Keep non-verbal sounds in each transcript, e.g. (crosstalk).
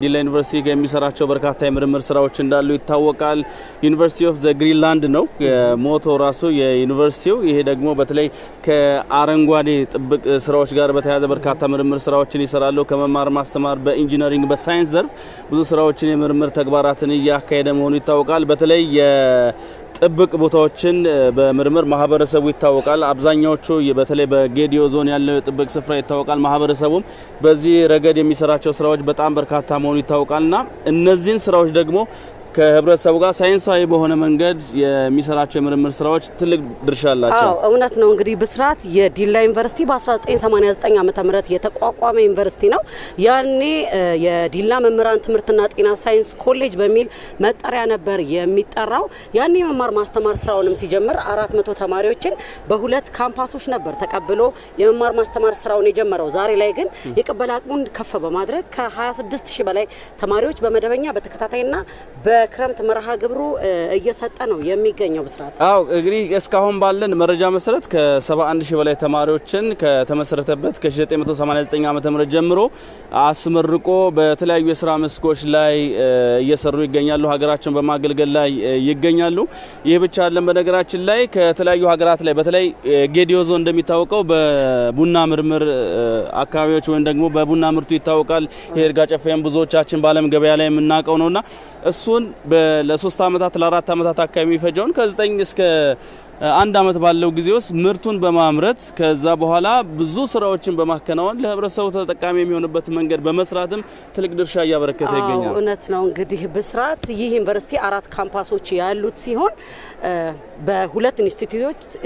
ዲላ ዩኒቨርሲቲ የሚሰራቸው በርካታ የምርምር ስራዎች እንዳሉ ይታወቃል። University of the Green Land ነው motto ራሱ የዩኒቨርሲቲው። ይሄ ደግሞ በተለይ ከአረንጓዴ ጥብቅ ስራዎች ጋር በተያያዘ በርካታ ምርምር ስራዎችን ይሰራሉ። ከመማር ማስተማር፣ በኢንጂነሪንግ፣ በሳይንስ ዘርፍ ብዙ ስራዎችን የምርምር ተግባራትን እያካሄደ መሆኑ ይታወቃል። በተለይ ጥብቅ ቦታዎችን በምርምር ማህበረሰቡ ይታወቃል። አብዛኛዎቹ በተለይ በጌዲዮ ዞን ያለው የጥብቅ ስፍራ ይታወቃል። ማህበረሰቡም በዚህ ረገድ የሚሰራቸው ስራዎች በጣም በርካታ መሆኑ ይታወቃልና እነዚህን ስራዎች ደግሞ ከህብረተሰቡ ጋር ሳይንሳዊ በሆነ መንገድ የሚሰራቸው የምርምር ስራዎች ትልቅ ድርሻ አላቸው። እውነት ነው። እንግዲህ ብስራት የዲላ ዩኒቨርሲቲ በ1989 ዓ ም የተቋቋመ ዩኒቨርሲቲ ነው። ያኔ የዲላ መምህራን ትምህርትና ጤና ሳይንስ ኮሌጅ በሚል መጠሪያ ነበር የሚጠራው። ያኔ የመማር ማስተማር ስራውንም ሲጀምር አራት መቶ ተማሪዎችን በሁለት ካምፓሶች ነበር ተቀብሎ የመማር ማስተማር ስራውን የጀመረው። ዛሬ ላይ ግን የቅበላ አቅሙን ከፍ በማድረግ ከ26 ሺህ በላይ ተማሪዎች በመደበኛ በተከታታይና በክረምት መርሃ ግብሩ እየሰጠ ነው የሚገኘው። ብስራት አው እንግዲህ እስካሁን ባለን መረጃ መሰረት ከ71 ሺህ በላይ ተማሪዎችን ከተመሰረተበት ከ1989 ዓ ም ጀምሮ አስመርቆ በተለያዩ የስራ መስኮች ላይ እየሰሩ ይገኛሉ። ሀገራቸውን በማገልገል ላይ ይገኛሉ። ይህ ብቻ አለን። በነገራችን ላይ ከተለያዩ ሀገራት ላይ በተለይ ጌዲዮ ዞን እንደሚታወቀው በቡና ምርምር አካባቢዎች ወይም ደግሞ በቡና ምርቱ ይታወቃል። የይርጋ ጨፌም ብዙዎቻችን በዓለም ገበያ ላይ የምናውቀው ነውና እሱን ለሶስት ዓመታት ለአራት ዓመታት አካባቢ የሚፈጀውን ከዘጠኝ እስከ አንድ ዓመት ባለው ጊዜ ውስጥ ምርቱን በማምረት ከዛ በኋላ ብዙ ስራዎችን በማከናወን ለህብረተሰቡ ተጠቃሚ የሚሆንበት መንገድ በመስራትም ትልቅ ድርሻ እያበረከተ ይገኛል። እውነት ነው። እንግዲህ ብስራት ይህ ዩኒቨርሲቲ አራት ካምፓሶች ያሉት ሲሆን በሁለት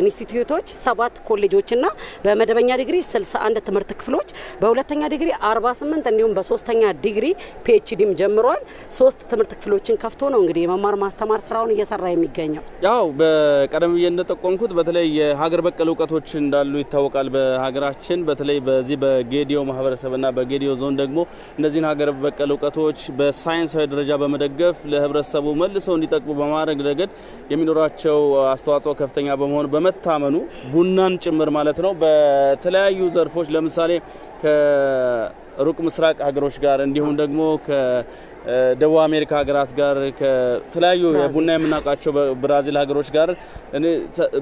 ኢንስቲትዩቶች ሰባት ኮሌጆችና በመደበኛ ዲግሪ 61 ትምህርት ክፍሎች በሁለተኛ ዲግሪ 48 እንዲሁም በሶስተኛ ዲግሪ PhD ም ጀምሯል። ሶስት ትምህርት ክፍሎችን ከፍቶ ነው እንግዲህ የመማር ማስተማር ስራውን እየሰራ የሚገኘው። ያው በቀደም ብዬ እንደጠቆምኩት በተለይ የሀገር በቀል እውቀቶች እንዳሉ ይታወቃል። በሀገራችን በተለይ በዚህ በጌዲዮ ማህበረሰብና በጌዲዮ ዞን ደግሞ እነዚህን ሀገር በቀል እውቀቶች በሳይንሳዊ ደረጃ በመደገፍ ለህብረተሰቡ መልሰው እንዲጠቅሙ በማድረግ ረገድ የሚኖራቸው አስተዋጽኦ ከፍተኛ በመሆኑ በመታመኑ ቡናን ጭምር ማለት ነው። በተለያዩ ዘርፎች ለምሳሌ ከሩቅ ምስራቅ ሀገሮች ጋር እንዲሁም ደግሞ ደቡብ አሜሪካ ሀገራት ጋር ከተለያዩ የቡና የምናውቃቸው ብራዚል ሀገሮች ጋር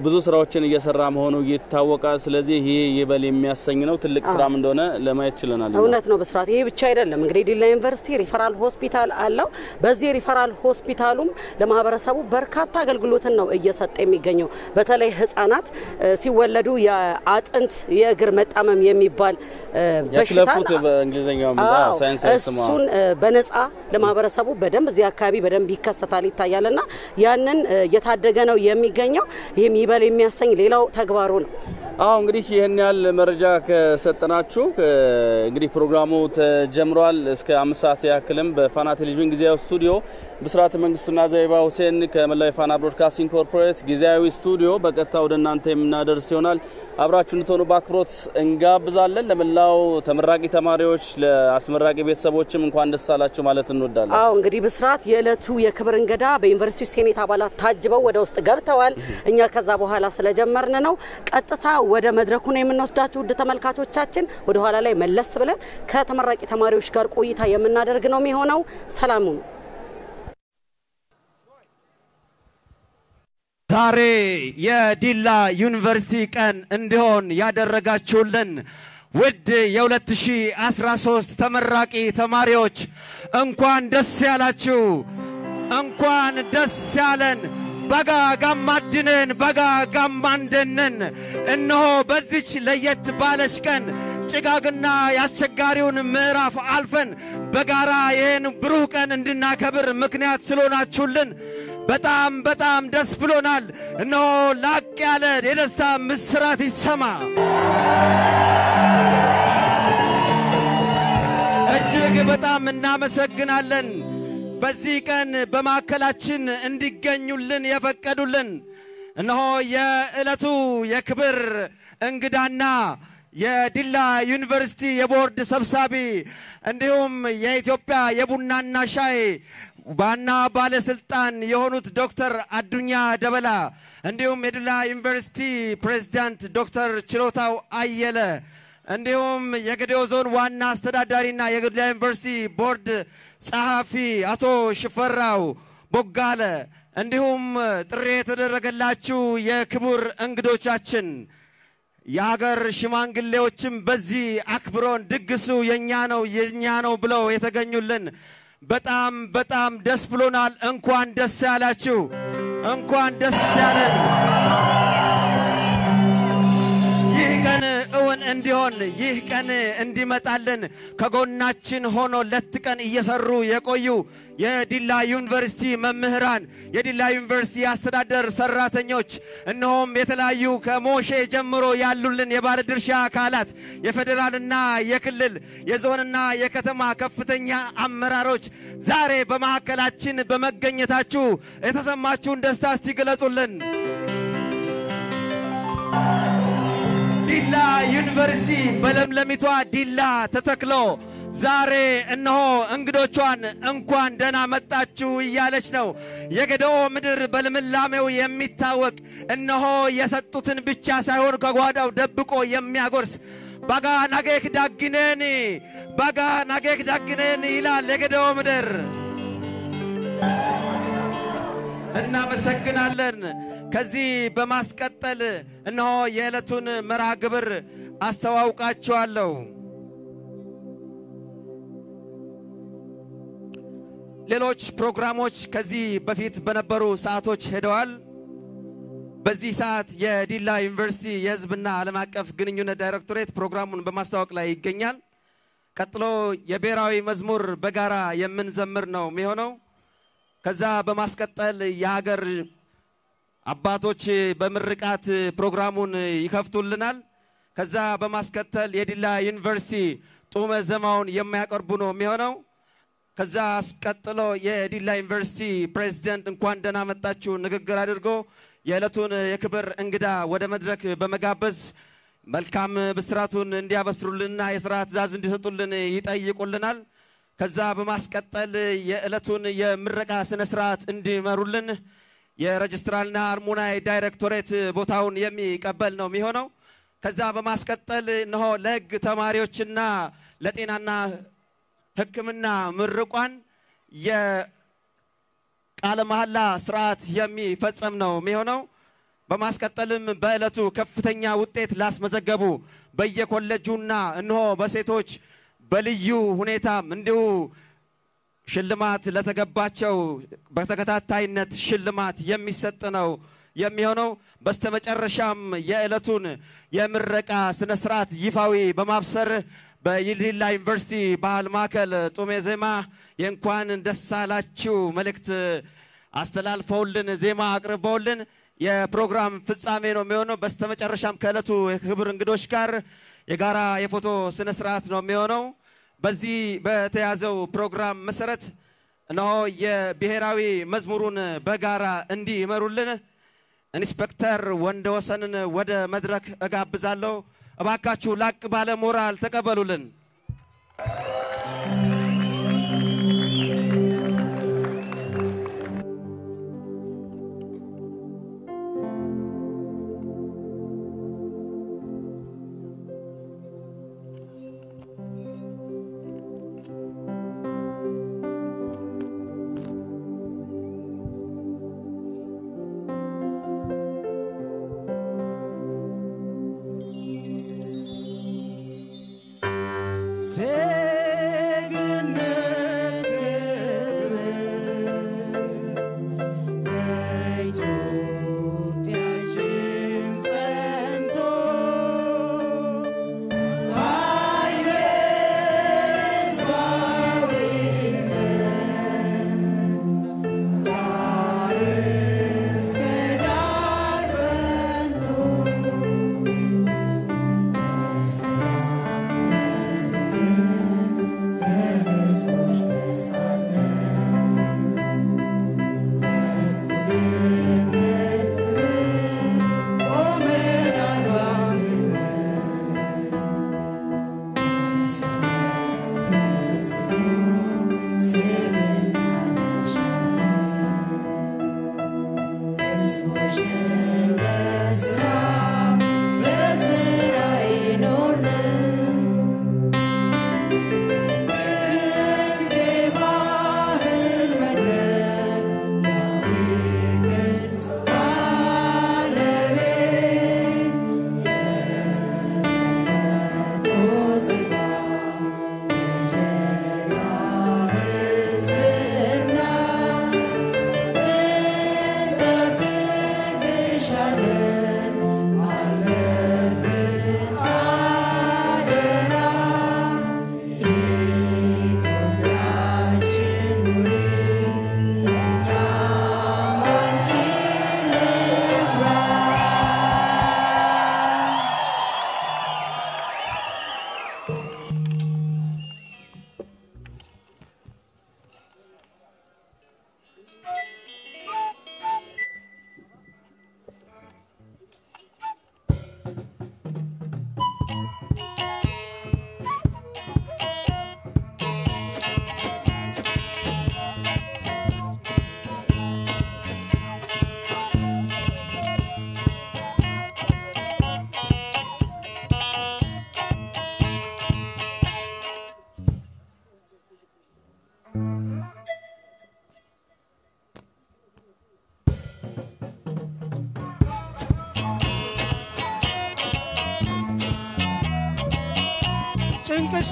ብዙ ስራዎችን እየሰራ መሆኑ ይታወቃል። ስለዚህ ይሄ ይበል የሚያሰኝ ነው። ትልቅ ስራም እንደሆነ ለማየት ችለናል። እውነት ነው ብስራት። ይሄ ብቻ አይደለም እንግዲህ ዲላ ዩኒቨርሲቲ ሪፈራል ሆስፒታል አለው። በዚህ ሪፈራል ሆስፒታሉም ለማህበረሰቡ በርካታ አገልግሎትን ነው እየሰጠ የሚገኘው። በተለይ ህጻናት ሲወለዱ የአጥንት የእግር መጣመም የሚባል በሽታ እሱን በነጻ ለማህበረሰቡ በደንብ እዚህ አካባቢ በደንብ ይከሰታል ይታያልና ያንን እየታደገ ነው የሚገኘው። ይህም ይበል የሚያሰኝ ሌላው ተግባሩ ነው። አዎ እንግዲህ ይህን ያህል መረጃ ከሰጠናችሁ እንግዲህ ፕሮግራሙ ተጀምሯል። እስከ አምስት ሰዓት ያክልም በፋና ቴሌቪዥን ጊዜያዊ ስቱዲዮ ብስራት መንግስቱና ዘይባ ሁሴን ከመላው የፋና ብሮድካስቲንግ ኮርፖሬት ጊዜያዊ ስቱዲዮ በቀጥታ ወደ እናንተ የምናደርስ ይሆናል። አብራችሁ እንድትሆኑ በአክብሮት እንጋብዛለን። ለመላው ተመራቂ ተማሪዎች፣ ለአስመራቂ ቤተሰቦችም እንኳን ደስ አላችሁ ማለት እንወዳለን። አዎ እንግዲህ ብስራት የዕለቱ የክብር እንግዳ በዩኒቨርሲቲ ሴኔት አባላት ታጅበው ወደ ውስጥ ገብተዋል። እኛ ከዛ በኋላ ስለጀመርን ነው ቀጥታ ወደ መድረኩ ነው የምንወስዳችሁ። ውድ ተመልካቾቻችን ወደ ኋላ ላይ መለስ ብለን ከተመራቂ ተማሪዎች ጋር ቆይታ የምናደርግ ነው የሚሆነው። ሰላሙ ነው። ዛሬ የዲላ ዩኒቨርሲቲ ቀን እንዲሆን ያደረጋችሁልን ውድ የ2013 ተመራቂ ተማሪዎች እንኳን ደስ ያላችሁ፣ እንኳን ደስ ያለን። በጋ ጋማድንን በጋ ጋማንደንን እነሆ በዚች ለየት ባለች ቀን ጭጋግና የአስቸጋሪውን ምዕራፍ አልፈን በጋራ ይህን ብሩህ ቀን እንድናከብር ምክንያት ስለሆናችሁልን በጣም በጣም ደስ ብሎናል። እነሆ ላቅ ያለ የደስታ ምስራት ይሰማ። እጅግ በጣም እናመሰግናለን። በዚህ ቀን በማዕከላችን እንዲገኙልን የፈቀዱልን እነሆ የዕለቱ የክብር እንግዳና የዲላ ዩኒቨርሲቲ የቦርድ ሰብሳቢ እንዲሁም የኢትዮጵያ የቡናና ሻይ ዋና ባለስልጣን የሆኑት ዶክተር አዱኛ ደበላ እንዲሁም የዲላ ዩኒቨርሲቲ ፕሬዝዳንት ዶክተር ችሎታው አየለ እንዲሁም የጌዴኦ ዞን ዋና አስተዳዳሪና የጌዴኦ ዩኒቨርሲቲ ቦርድ ጸሐፊ አቶ ሽፈራው ቦጋለ እንዲሁም ጥሪ የተደረገላችሁ የክቡር እንግዶቻችን የሀገር ሽማግሌዎችም በዚህ አክብሮን ድግሱ የኛ ነው የኛ ነው ብለው የተገኙልን በጣም በጣም ደስ ብሎናል። እንኳን ደስ ያላችሁ፣ እንኳን ደስ ያለን። እንዲሆን ይህ ቀን እንዲመጣልን ከጎናችን ሆኖ ለት ቀን እየሰሩ የቆዩ የዲላ ዩኒቨርሲቲ መምህራን፣ የዲላ ዩኒቨርሲቲ የአስተዳደር ሰራተኞች፣ እነሆም የተለያዩ ከሞሼ ጀምሮ ያሉልን የባለድርሻ አካላት የፌዴራልና የክልል የዞንና የከተማ ከፍተኛ አመራሮች ዛሬ በማዕከላችን በመገኘታችሁ የተሰማችሁን ደስታ እስቲ ግለጹልን። ዲላ ዩኒቨርሲቲ በለምለሚቷ ዲላ ተተክሎ ዛሬ እነሆ እንግዶቿን እንኳን ደህና መጣችሁ እያለች ነው። የጌዴኦ ምድር በልምላሜው የሚታወቅ እነሆ የሰጡትን ብቻ ሳይሆን ከጓዳው ደብቆ የሚያጎርስ ባጋ ናጌክ ዳግኔን ባጋ ናጌክ ዳግኔን ይላል የጌዴኦ ምድር። እናመሰግናለን። ከዚህ በማስቀጠል እነሆ የዕለቱን መርሃ ግብር አስተዋውቃችኋለሁ። ሌሎች ፕሮግራሞች ከዚህ በፊት በነበሩ ሰዓቶች ሄደዋል። በዚህ ሰዓት የዲላ ዩኒቨርሲቲ የሕዝብና ዓለም አቀፍ ግንኙነት ዳይሬክቶሬት ፕሮግራሙን በማስተዋወቅ ላይ ይገኛል። ቀጥሎ የብሔራዊ መዝሙር በጋራ የምንዘምር ነው የሚሆነው። ከዛ በማስቀጠል የሀገር አባቶች በምርቃት ፕሮግራሙን ይከፍቱልናል። ከዛ በማስከተል የዲላ ዩኒቨርሲቲ ጡመ ዜማውን የሚያቀርቡ ነው የሚሆነው። ከዛ አስቀጥሎ የዲላ ዩኒቨርሲቲ ፕሬዚደንት እንኳን ደህና መጣችሁ ንግግር አድርጎ የዕለቱን የክብር እንግዳ ወደ መድረክ በመጋበዝ መልካም ብስራቱን እንዲያበስሩልንና የስራ ትእዛዝ እንዲሰጡልን ይጠይቁልናል። ከዛ በማስቀጠል የዕለቱን የምረቃ ስነ ስርዓት እንዲመሩልን የሬጅስትራልና አርሙናይ ዳይሬክቶሬት ቦታውን የሚቀበል ነው የሚሆነው። ከዛ በማስቀጠል እነሆ ለሕግ ተማሪዎችና ለጤናና ሕክምና ምርቋን የቃለ መሐላ ስርዓት የሚፈጸም ነው የሚሆነው። በማስቀጠልም በዕለቱ ከፍተኛ ውጤት ላስመዘገቡ በየኮሌጁና እነሆ በሴቶች በልዩ ሁኔታም እንዲሁ ሽልማት ለተገባቸው በተከታታይነት ሽልማት የሚሰጥ ነው የሚሆነው። በስተመጨረሻም የዕለቱን የምረቃ ስነ ስርዓት ይፋዊ በማብሰር በዲላ ዩኒቨርሲቲ ባህል ማዕከል ጡሜ ዜማ የእንኳን ደስ አላችሁ መልእክት አስተላልፈውልን ዜማ አቅርበውልን የፕሮግራም ፍጻሜ ነው የሚሆነው። በስተመጨረሻም ከዕለቱ የክብር እንግዶች ጋር የጋራ የፎቶ ስነ ስርዓት ነው የሚሆነው። በዚህ በተያዘው ፕሮግራም መሰረት እነሆ የብሔራዊ መዝሙሩን በጋራ እንዲመሩልን ኢንስፔክተር ወንደወሰንን ወደ መድረክ እጋብዛለሁ። እባካችሁ ላቅ ባለ ሞራል ተቀበሉልን።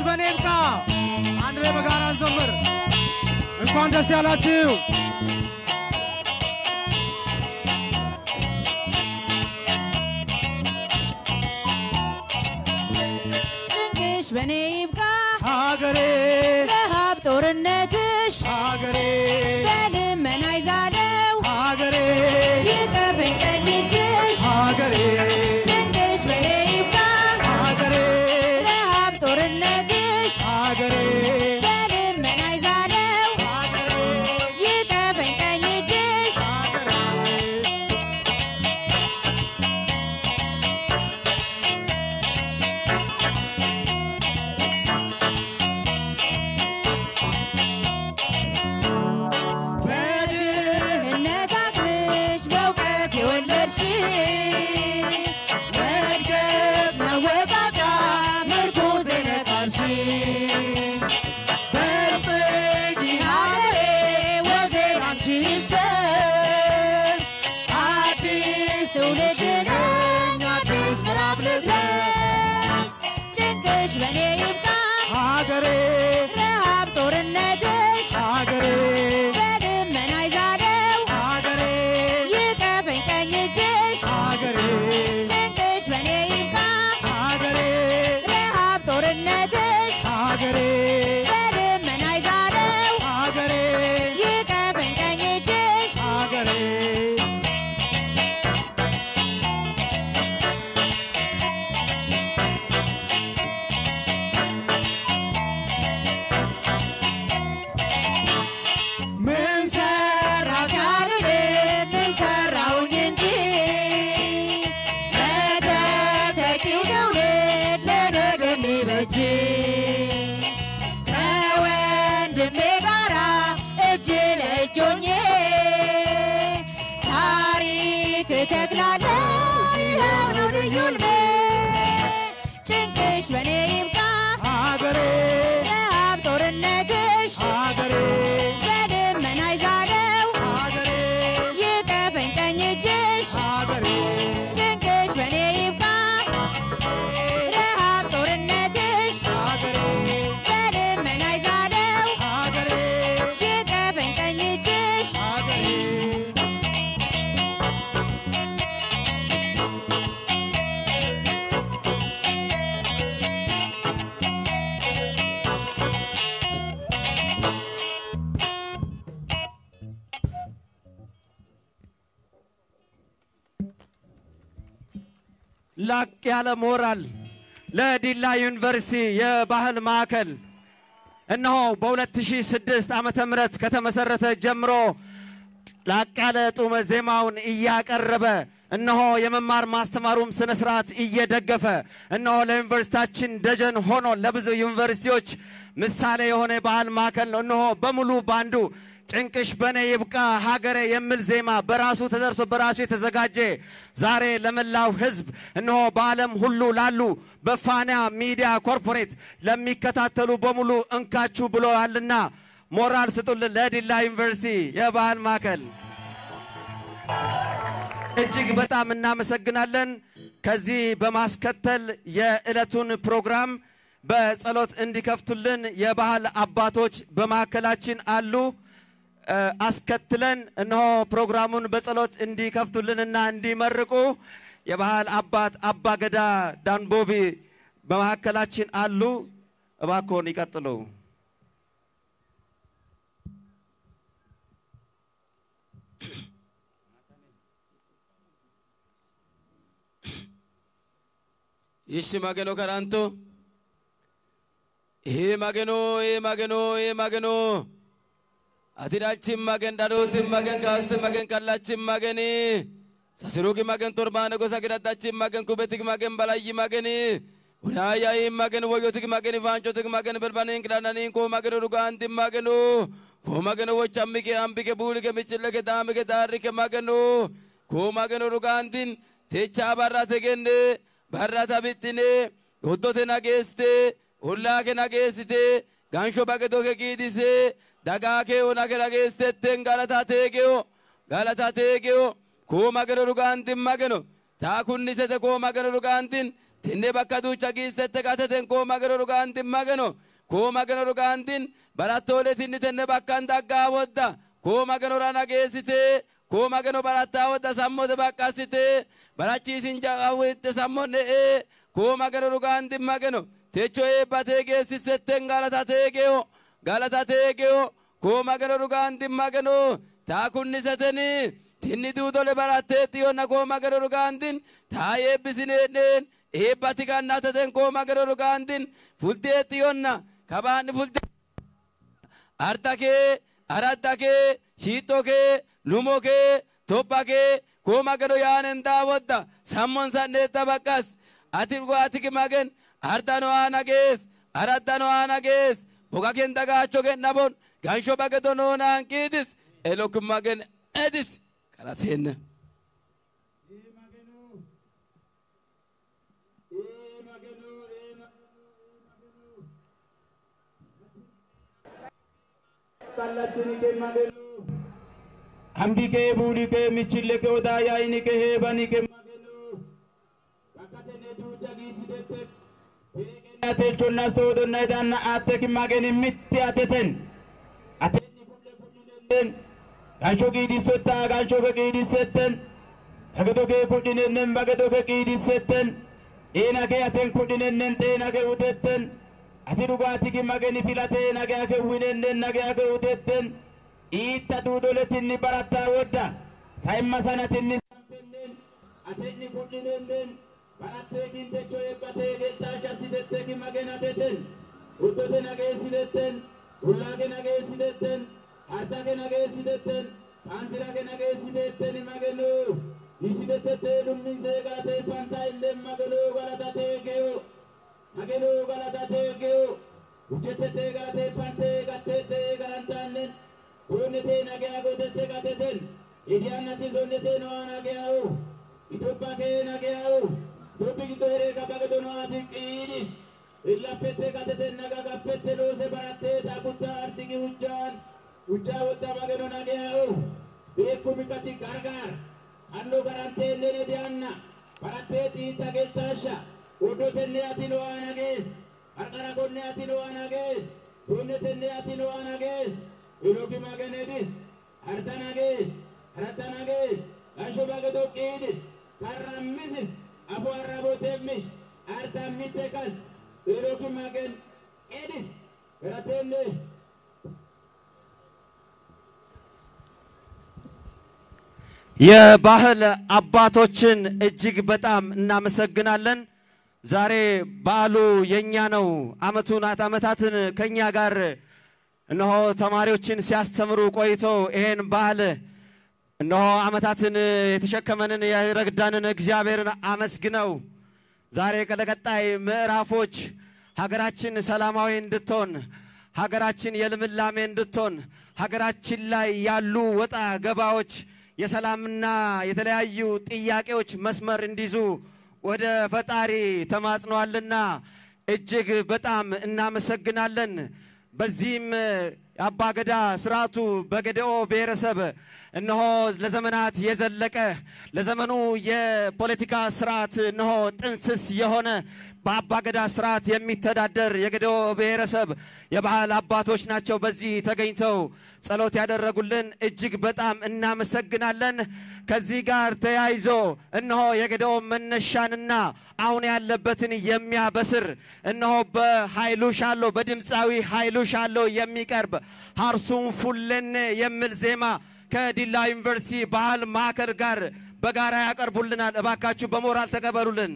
በኔ ይብቃ። አንድ ላይ በጋራ እንዘምር። እንኳን ደስ ያላችሁ። ያለ ሞራል ለዲላ ዩኒቨርሲቲ የባህል ማዕከል እነሆ በ2006 ዓመተ ምህረት ከተመሰረተ ጀምሮ ላቅ ያለ ጡመ ዜማውን እያቀረበ እነሆ የመማር ማስተማሩም ስነ ስርዓት እየደገፈ እነሆ ለዩኒቨርሲቲያችን ደጀን ሆኖ ለብዙ ዩኒቨርሲቲዎች ምሳሌ የሆነ የባህል ማዕከል ነው። እነሆ በሙሉ ባንዱ ጭንቅሽ በኔ ይብቃ ሀገሬ የሚል ዜማ በራሱ ተደርሶ በራሱ የተዘጋጀ ዛሬ ለመላው ሕዝብ እነሆ በዓለም ሁሉ ላሉ በፋና ሚዲያ ኮርፖሬት ለሚከታተሉ በሙሉ እንካችሁ ብሎአልና ሞራል ስጡልን ለዲላ ዩኒቨርሲቲ የባህል ማዕከል። እጅግ በጣም እናመሰግናለን። ከዚህ በማስከተል የዕለቱን ፕሮግራም በጸሎት እንዲከፍቱልን የባህል አባቶች በማዕከላችን አሉ። አስከትለን እነሆ ፕሮግራሙን በጸሎት እንዲከፍቱልንና እንዲመርቁ የባህል አባት አባገዳ ዳንቦቢ በማዕከላችን አሉ። እባክዎን ይቀጥሉ። Ishi mageno karanto. Ee mageno, ee mageno, ee mageno. Magen dhadhootin magen kaastin magen qallachin mageni. Sasiruuki magen torbaane gosa gidhattachin magen kubetik magen balayyi mageni. Unaayyaayin magen wayyotik magen ifaanchotik magen birbaniin qidhananiin koo magen dhugaantin magenu. Koo magen wocha hambike hambike buulike michilleke daamike daarrike magenu. Koo magen dhugaantin techaa barrate gende. barrata bixxine hoddote nageessite ollaa kee nageessite gansho bagetoo kee giidise dagaakee na galageessiteetteen galata teekeyo galata teekeyo koo magana dhugaantin magano taa kunnisete koo magana dhugaantin tinne bakka duucha giistette qateten koo magana dhugaantin magano koo magana dhugaantin barattoolee tinni tenne bakkan dhaggaa wadda koo magano rana geessitee koo magano barattaa wadda sammote baqqasitee barachiisin jaqawwitte sammon dhe'ee koo magana dhugaantin magano techo eebbatee geessisetten galata teekeyo. galatatee koomagano dhugaan dhimmagano taakunnisatanii tinni duutole barattee xiyyoon koomagano dhugaantiin taa eebbisineen eebbati kan naatateen koomagano dhugaantiin fuldee xiyyoon kabaanni fuldee arda kee aradda kee shiittoo kee lumo kee tobba kee koomagano yaanen daawwadda sammoon sanneetta baqqas ati dhugaati magen arda no aanagees aradda no aanagees muka keen dhagaachoo kenna boon gaanshoo bagatoo noonaan kiitis elokuma kenna edis qarateenna. Ambika ಬೂಡಿಕೆ ಮಿಚ್ಚಿಲ್ಲೆ ಕೋದಾಯ ಇನಿಕೆ ಹೇಬನಿಕೆ ಮಗನು ಕಕತನೆ ದೂಚಗಿಸ atechonna soodonna idanna atteki mageni mitti ateten atenni fulle kudhinennen galcho qiidissotta galchoke qiidissetten bagedoke kudhinennen bagedoke qiidissetten eenake aten kudhinennen xeenake utetten ati dhugaatiki mageni filate nage ake uwinennen nage ake utetten iitta duudoletinni barattaa wodda saimma sanatinni sampennen atenni kudhinennen Baratekin techo epatek eta jazidetekin magenateten. Urtote nage ezideten, urlake nage ezideten, hartake nage ezideten, pantirake nage ezideten imagenu. Izidetete edun minze egalate panta enden magenu galatate egeo. Magenu galatate egeo. Uchetete egalate pante egatete egalantan den. Zonete nageago tete gateten. Edian nati zonete noa. Itopake nageau. Dubbistooree kabaga donooti qiidis. Illaafettee kaatee naga kaffettee loose barattee taaputtaa artigi hujjaan. Hujjaa wata magano nagea'u. Beeku mikati gargaar. Hannoo garantee illee dhiyaanna. Barattee xiixa geessaasha. Oddoo tennee ati lo'aa nagees. Qarqara qonnee ati lo'aa nagees. Tuunne tennee ati lo'aa nagees. Ilooki maganeedis. Harta nagees. Harta nagees. Gansho baga tokkiidis. Karrammisis. Arrabotemmish artammitekas iloki magen edis garatenne የባህል አባቶችን እጅግ በጣም እናመሰግናለን። ዛሬ በዓሉ የኛ ነው። አመቱን አመታትን ከኛ ጋር እነሆ ተማሪዎችን ሲያስተምሩ ቆይተው ይሄን ባህል እነሆ አመታትን የተሸከመንን የረግዳንን እግዚአብሔርን አመስግነው ዛሬ ለቀጣይ ምዕራፎች ሀገራችን ሰላማዊ እንድትሆን ሀገራችን የልምላሜ እንድትሆን ሀገራችን ላይ ያሉ ወጣ ገባዎች የሰላምና የተለያዩ ጥያቄዎች መስመር እንዲይዙ ወደ ፈጣሪ ተማጽነዋልና እጅግ በጣም እናመሰግናለን። በዚህም የአባገዳ ስርዓቱ በገደኦ ብሔረሰብ እነሆ ለዘመናት የዘለቀ ለዘመኑ የፖለቲካ ስርዓት እነሆ ጥንስስ የሆነ በአባገዳ ስርዓት የሚተዳደር የገደኦ ብሔረሰብ የባህል አባቶች ናቸው። በዚህ ተገኝተው ጸሎት ያደረጉልን እጅግ በጣም እናመሰግናለን። ከዚህ ጋር ተያይዞ እነሆ የገደኦ መነሻንና አሁን ያለበትን የሚያበስር እነሆ በኃይሉ ሻሎ በድምፃዊ ኃይሉ ሻሎ የሚቀርብ ሀርሱም ፉለኔ የሚል ዜማ ከዲላ ዩኒቨርሲቲ ባህል ማዕከል ጋር በጋራ ያቀርቡልናል። እባካችሁ በሞራል ተቀበሉልን።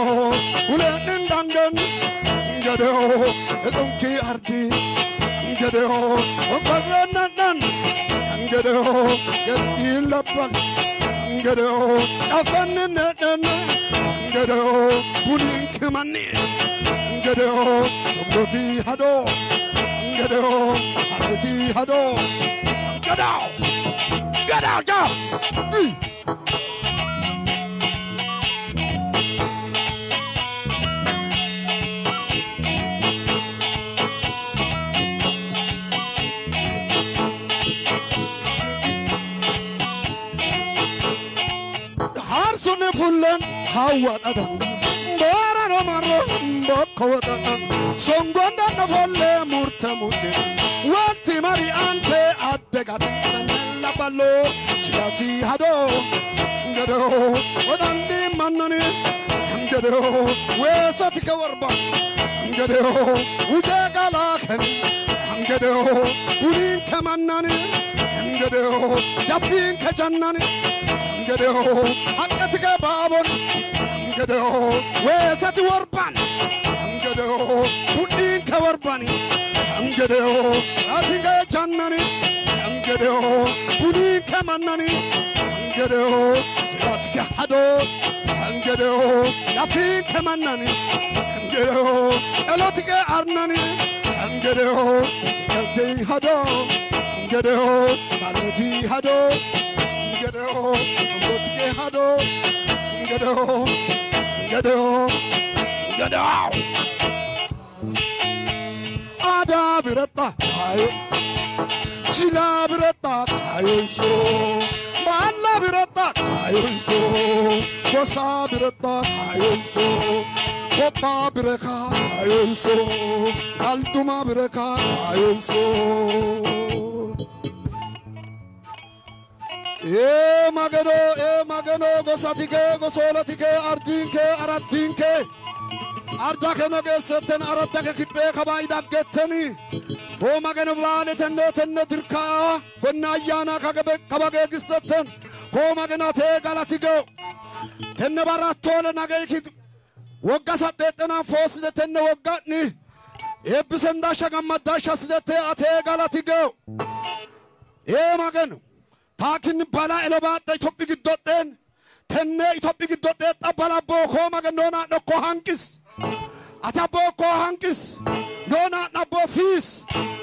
gadeo ulenin dangen gadeo edunki ardi gadeo obarananan gadeo gadi lapan gadeo afaninanan gadeo bulinkimani gadeo somdoti hado Get out, get out, gadao ja kulle hawwadhadha boorano marro bokkowadhadha songondanno folle murte mudhe wanti mari ante adde gade. Sanella ballo chilati hado. Gedo odandi mannani. Gedo weesati kawarba gedo ujee galaa kenni gedeo unin kemanani gedeo dafin kejannani gedeo hakkatika babon gedeo wesati worban gedeo udin keworbani gedeo atinga jannani gedeo unin kemanani gedeo jiratika hado gedeo dafin kemanani gedeo elotike arnani gedeo Getting harder, get it old, my lady harder, get it old, go to get harder, get it old, get it old, get it out. Ada birata kayo, chila birata kayo so. Balla bir atak. Ayun so. Kosa bir atak. Ayun so. Kopa bir eka. Ayun so. Kaltuma bir eka. Ayun so. Ee magano, ee magano. Gosatike, gosolatike, ardinke, araddinke. ke nagesetten, aradake kitbe kabaydak getteni. Dhaggetteni ሆ ማገነ ባለ ተነ ተነ ድርካ ጎና አያና ከገበ ከበገ ግሰተን ሆ ማገና ቴ ጋላቲገ ተነ ባራቶለ ናገይኪ ወጋ ሳጤጠና ፎስ ተነ ወጋኒ ኤብሰንዳሻ ገመዳሻ ስደቴ አቴ ጋላቲገ ኤ ማገን ታኪን ባላ ኤሎባጠ ኢትዮጵ ግዶጤን ተነ ኢትዮጵ ግዶጤ ጠበላቦ Atabbo koo hanqis yoona dhabboo fiis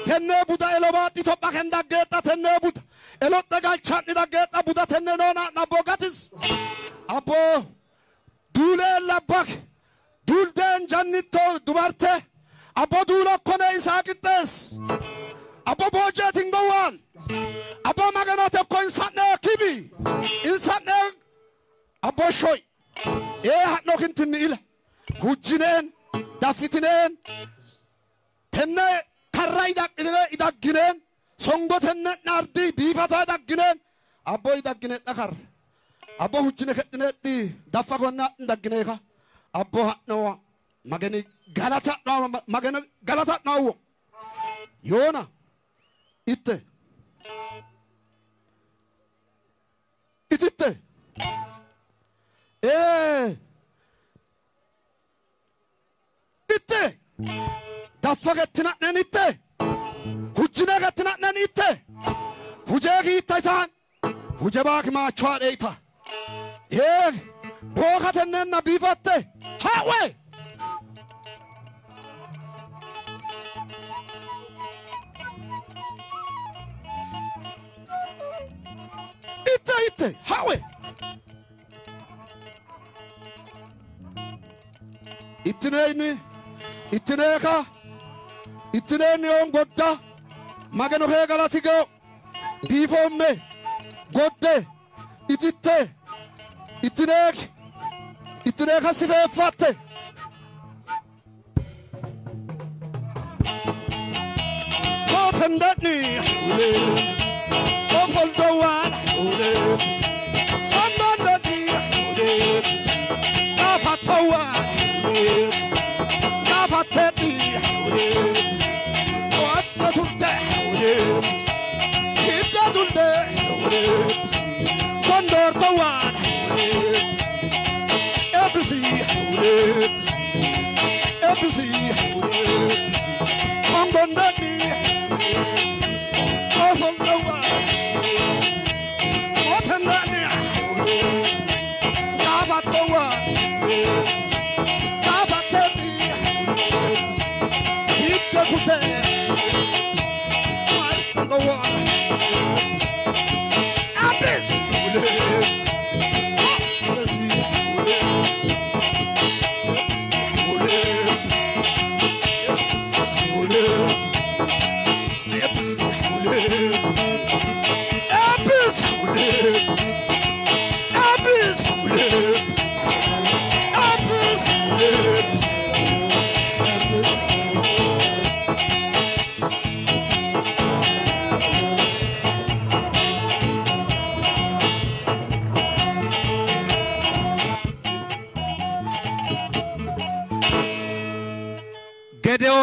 tennee buda elobaadhi topha kan dhaggeedha tennee buda. Elodha galchaadhi dhaggeedha buda tennee noona dhabboo gatis. Abboo duuleen labbak duuldeen jannittoo dubarte abboo duula konee isaa qixxees abboo boojeetiin gowwaan abboo maganoo tokko hin sadhee kibi. Hin sadhee abboo shoy ee hadhoo kintinni ila hujjineen ዳፊትኔን ተነ ከራ ይዳቅነ ይዳግኔን ሶንጎ ተነ ናርዲ ቢፈቶ ይዳግኔን አቦ ይዳግኔ ጠከር አቦ ሁጅነ ከጥነጢ ዳፋ ኮና እንዳግኔካ አቦ ሀኖዋ መገኒ ገለታ መገነ ገለታ ናዎ ዮና itte ititte ee dhitte daffagatti nadheen itte hujjinagatti nadheen itte hujeegiitta isaan hujebaak maachoadheita ee bookatennen na biifatte hawe itte itte hawe ittine inni ittineeka ittineenniyoon godda. Maganohee galatigoo diifoomme godde. Ititte ittineek ittineeka sifeeffatte kootendadhi ofoldowaan sonnondadhi dhaafattowaan see.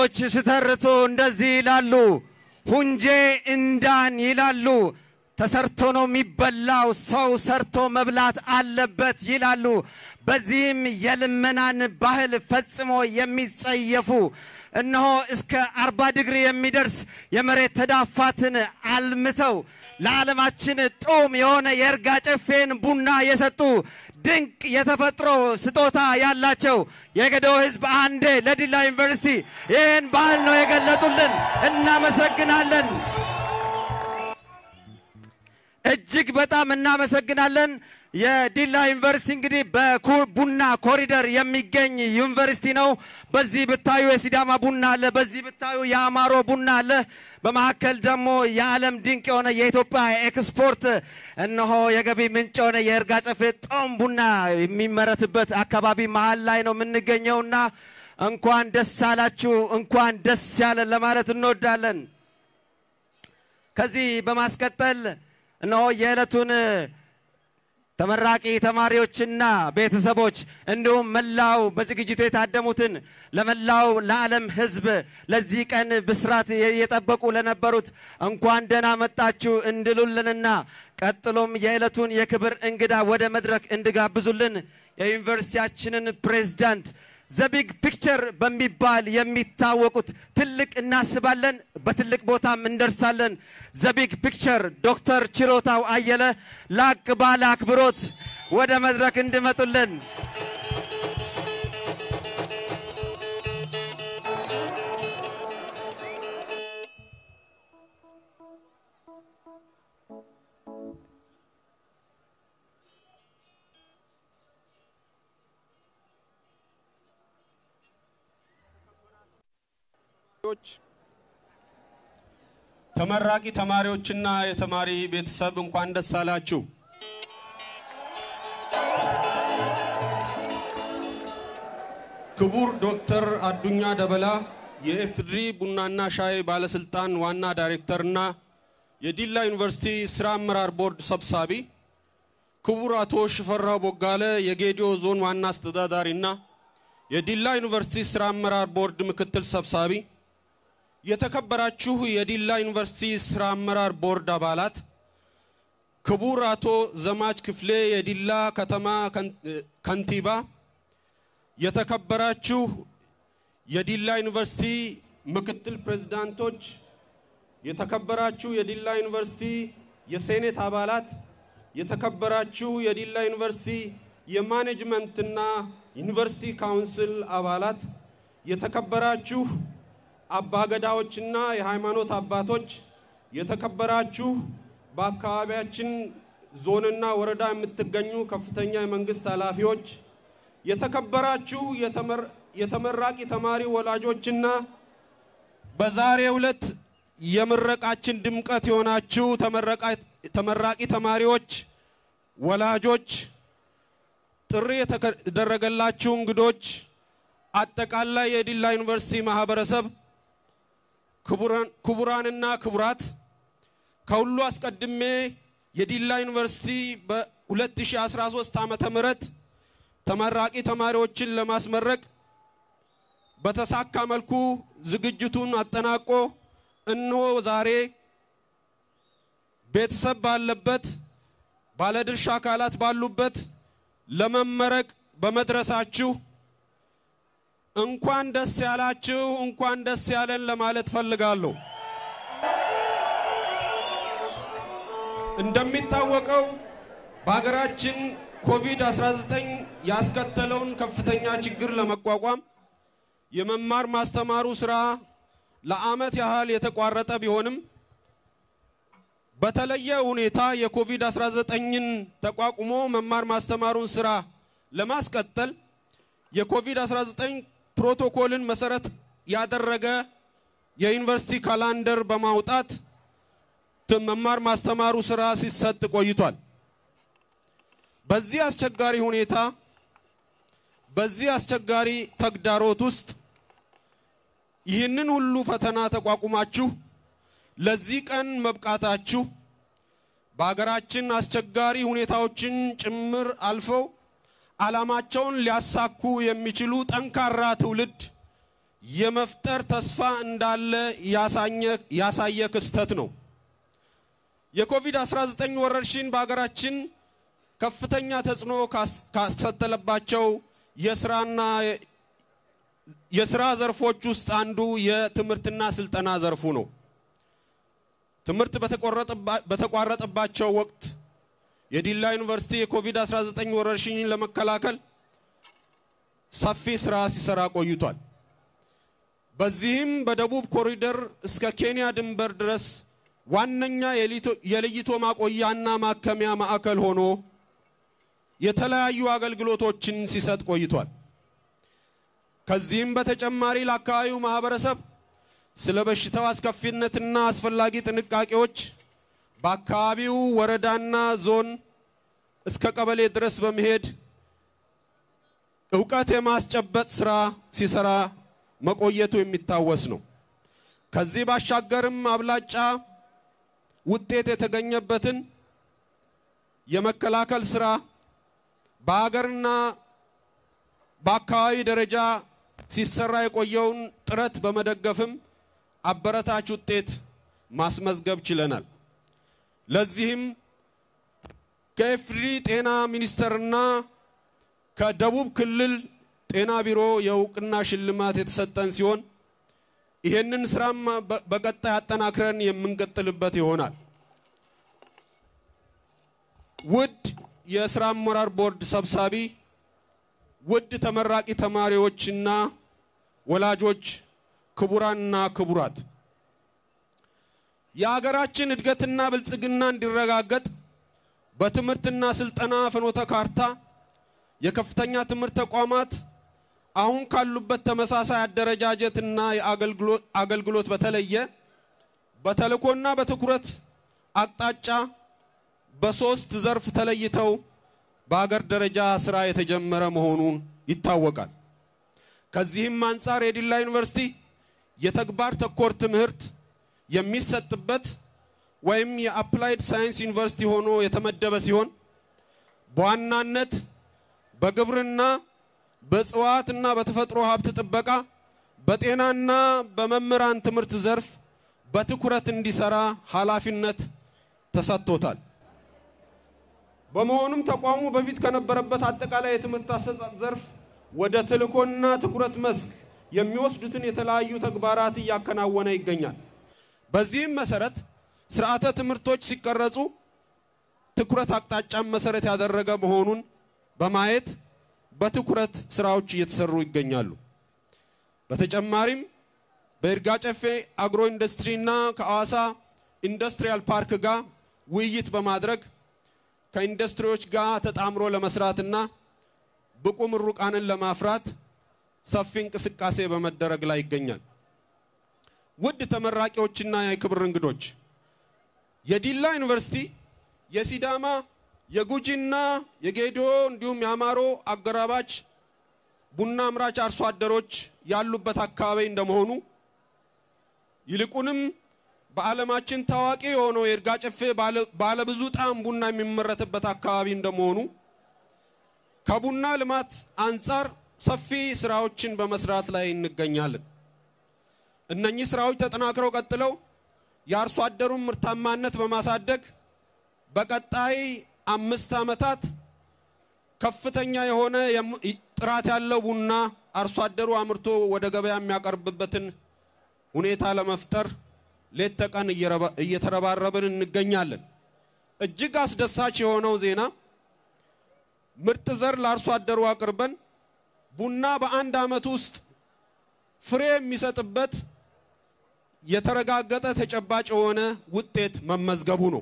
ገዴዎች ስተርቱ እንደዚህ ይላሉ፣ ሁንጄ እንዳን ይላሉ። ተሰርቶ ነው የሚበላው፣ ሰው ሰርቶ መብላት አለበት ይላሉ። በዚህም የልመናን ባህል ፈጽሞ የሚጸየፉ እነሆ እስከ አርባ ዲግሪ የሚደርስ የመሬት ተዳፋትን አልምተው ለዓለማችን ጡም የሆነ የእርጋ ጨፌን ቡና የሰጡ ድንቅ የተፈጥሮ ስጦታ ያላቸው የጌዴኦ ሕዝብ አንዴ ለዲላ ዩኒቨርሲቲ ይህን ባህል ነው የገለጡልን። እናመሰግናለን። እጅግ በጣም እናመሰግናለን። የዲላ ዩኒቨርሲቲ እንግዲህ በቡና ኮሪደር የሚገኝ ዩኒቨርሲቲ ነው። በዚህ ብታዩ የሲዳማ ቡና አለ፣ በዚህ ብታዩ የአማሮ ቡና አለ። በመካከል ደግሞ የዓለም ድንቅ የሆነ የኢትዮጵያ ኤክስፖርት እነሆ የገቢ ምንጭ የሆነ የእርጋ ጨፌ ጦም ቡና የሚመረትበት አካባቢ መሀል ላይ ነው የምንገኘውና እንኳን ደስ አላችሁ፣ እንኳን ደስ ያለን ለማለት እንወዳለን። ከዚህ በማስቀጠል እነሆ የዕለቱን ተመራቂ ተማሪዎችና ቤተሰቦች እንዲሁም መላው በዝግጅቱ የታደሙትን ለመላው ለዓለም ሕዝብ ለዚህ ቀን ብስራት የጠበቁ ለነበሩት እንኳን ደህና መጣችሁ እንድሉልንና ቀጥሎም የዕለቱን የክብር እንግዳ ወደ መድረክ እንድጋብዙልን የዩኒቨርሲቲያችንን ፕሬዝዳንት The Big Picture በሚባል የሚታወቁት ትልቅ እናስባለን፣ በትልቅ ቦታም እንደርሳለን። The Big Picture ዶክተር ችሮታው አየለ ላቅ ባለ አክብሮት ወደ መድረክ እንድመጡልን ተመራቂ ተማሪዎችና የተማሪ ቤተሰብ እንኳን ደስ አላችሁ። ክቡር ዶክተር አዱኛ ደበላ የኤፌዲሪ ቡናና ሻይ ባለስልጣን ዋና ዳይሬክተርና የዲላ ዩኒቨርሲቲ ስራ አመራር ቦርድ ሰብሳቢ፣ ክቡር አቶ ሽፈራው ቦጋለ የጌዲዮ ዞን ዋና አስተዳዳሪና የዲላ ዩኒቨርሲቲ ስራ አመራር ቦርድ ምክትል ሰብሳቢ፣ የተከበራችሁ የዲላ ዩኒቨርሲቲ ስራ አመራር ቦርድ አባላት፣ ክቡር አቶ ዘማች ክፍሌ የዲላ ከተማ ከንቲባ፣ የተከበራችሁ የዲላ ዩኒቨርሲቲ ምክትል ፕሬዝዳንቶች፣ የተከበራችሁ የዲላ ዩኒቨርሲቲ የሴኔት አባላት፣ የተከበራችሁ የዲላ ዩኒቨርሲቲ የማኔጅመንትና ዩኒቨርሲቲ council አባላት፣ የተከበራችሁ አባገዳዎችና የሃይማኖት አባቶች፣ የተከበራችሁ በአካባቢያችን ዞንና ወረዳ የምትገኙ ከፍተኛ የመንግስት ኃላፊዎች፣ የተከበራችሁ የተመራቂ ተማሪ ወላጆችና በዛሬው ዕለት የምረቃችን ድምቀት የሆናችሁ ተመራቂ ተማሪዎች፣ ወላጆች፣ ጥሪ የተደረገላችሁ እንግዶች፣ አጠቃላይ የዲላ ዩኒቨርሲቲ ማህበረሰብ፣ ክቡራንና ክቡራት፣ ከሁሉ አስቀድሜ የዲላ ዩኒቨርሲቲ በ2013 ዓመተ ምህረት ተመራቂ ተማሪዎችን ለማስመረቅ በተሳካ መልኩ ዝግጅቱን አጠናቆ እነሆ ዛሬ ቤተሰብ ባለበት ባለድርሻ አካላት ባሉበት ለመመረቅ በመድረሳችሁ እንኳን ደስ ያላችሁ፣ እንኳን ደስ ያለን ለማለት ፈልጋለሁ። እንደሚታወቀው በሀገራችን ኮቪድ-19 ያስከተለውን ከፍተኛ ችግር ለመቋቋም የመማር ማስተማሩ ስራ ለዓመት ያህል የተቋረጠ ቢሆንም በተለየ ሁኔታ የኮቪድ-19ን ተቋቁሞ መማር ማስተማሩን ስራ ለማስቀጠል የኮቪድ-19 ፕሮቶኮልን መሰረት ያደረገ የዩኒቨርሲቲ ካላንደር በማውጣት መማር ማስተማሩ ስራ ሲሰጥ ቆይቷል። በዚህ አስቸጋሪ ሁኔታ በዚህ አስቸጋሪ ተግዳሮት ውስጥ ይህንን ሁሉ ፈተና ተቋቁማችሁ ለዚህ ቀን መብቃታችሁ በሀገራችን አስቸጋሪ ሁኔታዎችን ጭምር አልፈው ዓላማቸውን ሊያሳኩ የሚችሉ ጠንካራ ትውልድ የመፍጠር ተስፋ እንዳለ ያሳየ ክስተት ነው። የኮቪድ-19 ወረርሽኝ በሀገራችን ከፍተኛ ተጽዕኖ ካስከተለባቸው የስራና የስራ ዘርፎች ውስጥ አንዱ የትምህርትና ስልጠና ዘርፉ ነው። ትምህርት በተቋረጠባቸው ወቅት የዲላ ዩኒቨርሲቲ የኮቪድ-19 ወረርሽኝን ለመከላከል ሰፊ ስራ ሲሰራ ቆይቷል። በዚህም በደቡብ ኮሪደር እስከ ኬንያ ድንበር ድረስ ዋነኛ የለይቶ ማቆያና ማከሚያ ማዕከል ሆኖ የተለያዩ አገልግሎቶችን ሲሰጥ ቆይቷል። ከዚህም በተጨማሪ ለአካባቢው ማህበረሰብ ስለ በሽታው አስከፊነትና አስፈላጊ ጥንቃቄዎች በአካባቢው ወረዳና ዞን እስከ ቀበሌ ድረስ በመሄድ እውቀት የማስጨበጥ ስራ ሲሰራ መቆየቱ የሚታወስ ነው። ከዚህ ባሻገርም አብላጫ ውጤት የተገኘበትን የመከላከል ስራ በሀገርና በአካባቢ ደረጃ ሲሰራ የቆየውን ጥረት በመደገፍም አበረታች ውጤት ማስመዝገብ ችለናል። ለዚህም ከኢፌዴሪ ጤና ሚኒስቴርና ከደቡብ ክልል ጤና ቢሮ የእውቅና ሽልማት የተሰጠን ሲሆን ይሄንን ስራም በቀጣይ አጠናክረን የምንቀጥልበት ይሆናል። ውድ የስራ አመራር ቦርድ ሰብሳቢ፣ ውድ ተመራቂ ተማሪዎችና ወላጆች፣ ክቡራንና ክቡራት የሀገራችን እድገትና ብልጽግና እንዲረጋገጥ በትምህርትና ስልጠና ፍኖተ ካርታ የከፍተኛ ትምህርት ተቋማት አሁን ካሉበት ተመሳሳይ አደረጃጀትና አገልግሎት በተለየ በተልእኮና በትኩረት አቅጣጫ በሶስት ዘርፍ ተለይተው በሀገር ደረጃ ስራ የተጀመረ መሆኑን ይታወቃል። ከዚህም አንጻር የዲላ ዩኒቨርሲቲ የተግባር ተኮር ትምህርት የሚሰጥበት ወይም የ Applied Science ዩኒቨርሲቲ ሆኖ የተመደበ ሲሆን በዋናነት በግብርና፣ በእጽዋትና በተፈጥሮ ሀብት ጥበቃ፣ በጤናና በመምህራን ትምህርት ዘርፍ በትኩረት እንዲሰራ ኃላፊነት ተሰጥቶታል። በመሆኑም ተቋሙ በፊት ከነበረበት አጠቃላይ የትምህርት አሰጣጥ ዘርፍ ወደ ተልእኮና ትኩረት መስክ የሚወስዱትን የተለያዩ ተግባራት እያከናወነ ይገኛል። በዚህም መሰረት ስርዓተ ትምህርቶች ሲቀረጹ ትኩረት አቅጣጫን መሰረት ያደረገ መሆኑን በማየት በትኩረት ስራዎች እየተሰሩ ይገኛሉ። በተጨማሪም በይርጋ ጨፌ አግሮ ኢንዱስትሪና ከአዋሳ ኢንዱስትሪያል ፓርክ ጋር ውይይት በማድረግ ከኢንዱስትሪዎች ጋር ተጣምሮ ለመስራትና ብቁ ምሩቃንን ለማፍራት ሰፊ እንቅስቃሴ በመደረግ ላይ ይገኛል። ውድ ተመራቂዎችና የክብር እንግዶች የዲላ ዩኒቨርሲቲ የሲዳማ የጉጂና የጌዲዮ እንዲሁም የአማሮ አጎራባች ቡና አምራች አርሶ አደሮች ያሉበት አካባቢ እንደመሆኑ ይልቁንም በዓለማችን ታዋቂ የሆነው የይርጋ ጨፌ ባለ- ባለብዙ ጣዕም ቡና የሚመረትበት አካባቢ እንደመሆኑ ከቡና ልማት አንጻር ሰፊ ስራዎችን በመስራት ላይ እንገኛለን። እነኚህ ስራዎች ተጠናክረው ቀጥለው የአርሶ አደሩን ምርታማነት በማሳደግ በቀጣይ አምስት ዓመታት ከፍተኛ የሆነ ጥራት ያለው ቡና አርሶ አደሩ አምርቶ ወደ ገበያ የሚያቀርብበትን ሁኔታ ለመፍጠር ሌት ተቀን እየተረባረብን እንገኛለን። እጅግ አስደሳች የሆነው ዜና ምርጥ ዘር ለአርሶ አደሩ አቅርበን ቡና በአንድ ዓመት ውስጥ ፍሬ የሚሰጥበት የተረጋገጠ ተጨባጭ የሆነ ውጤት መመዝገቡ ነው።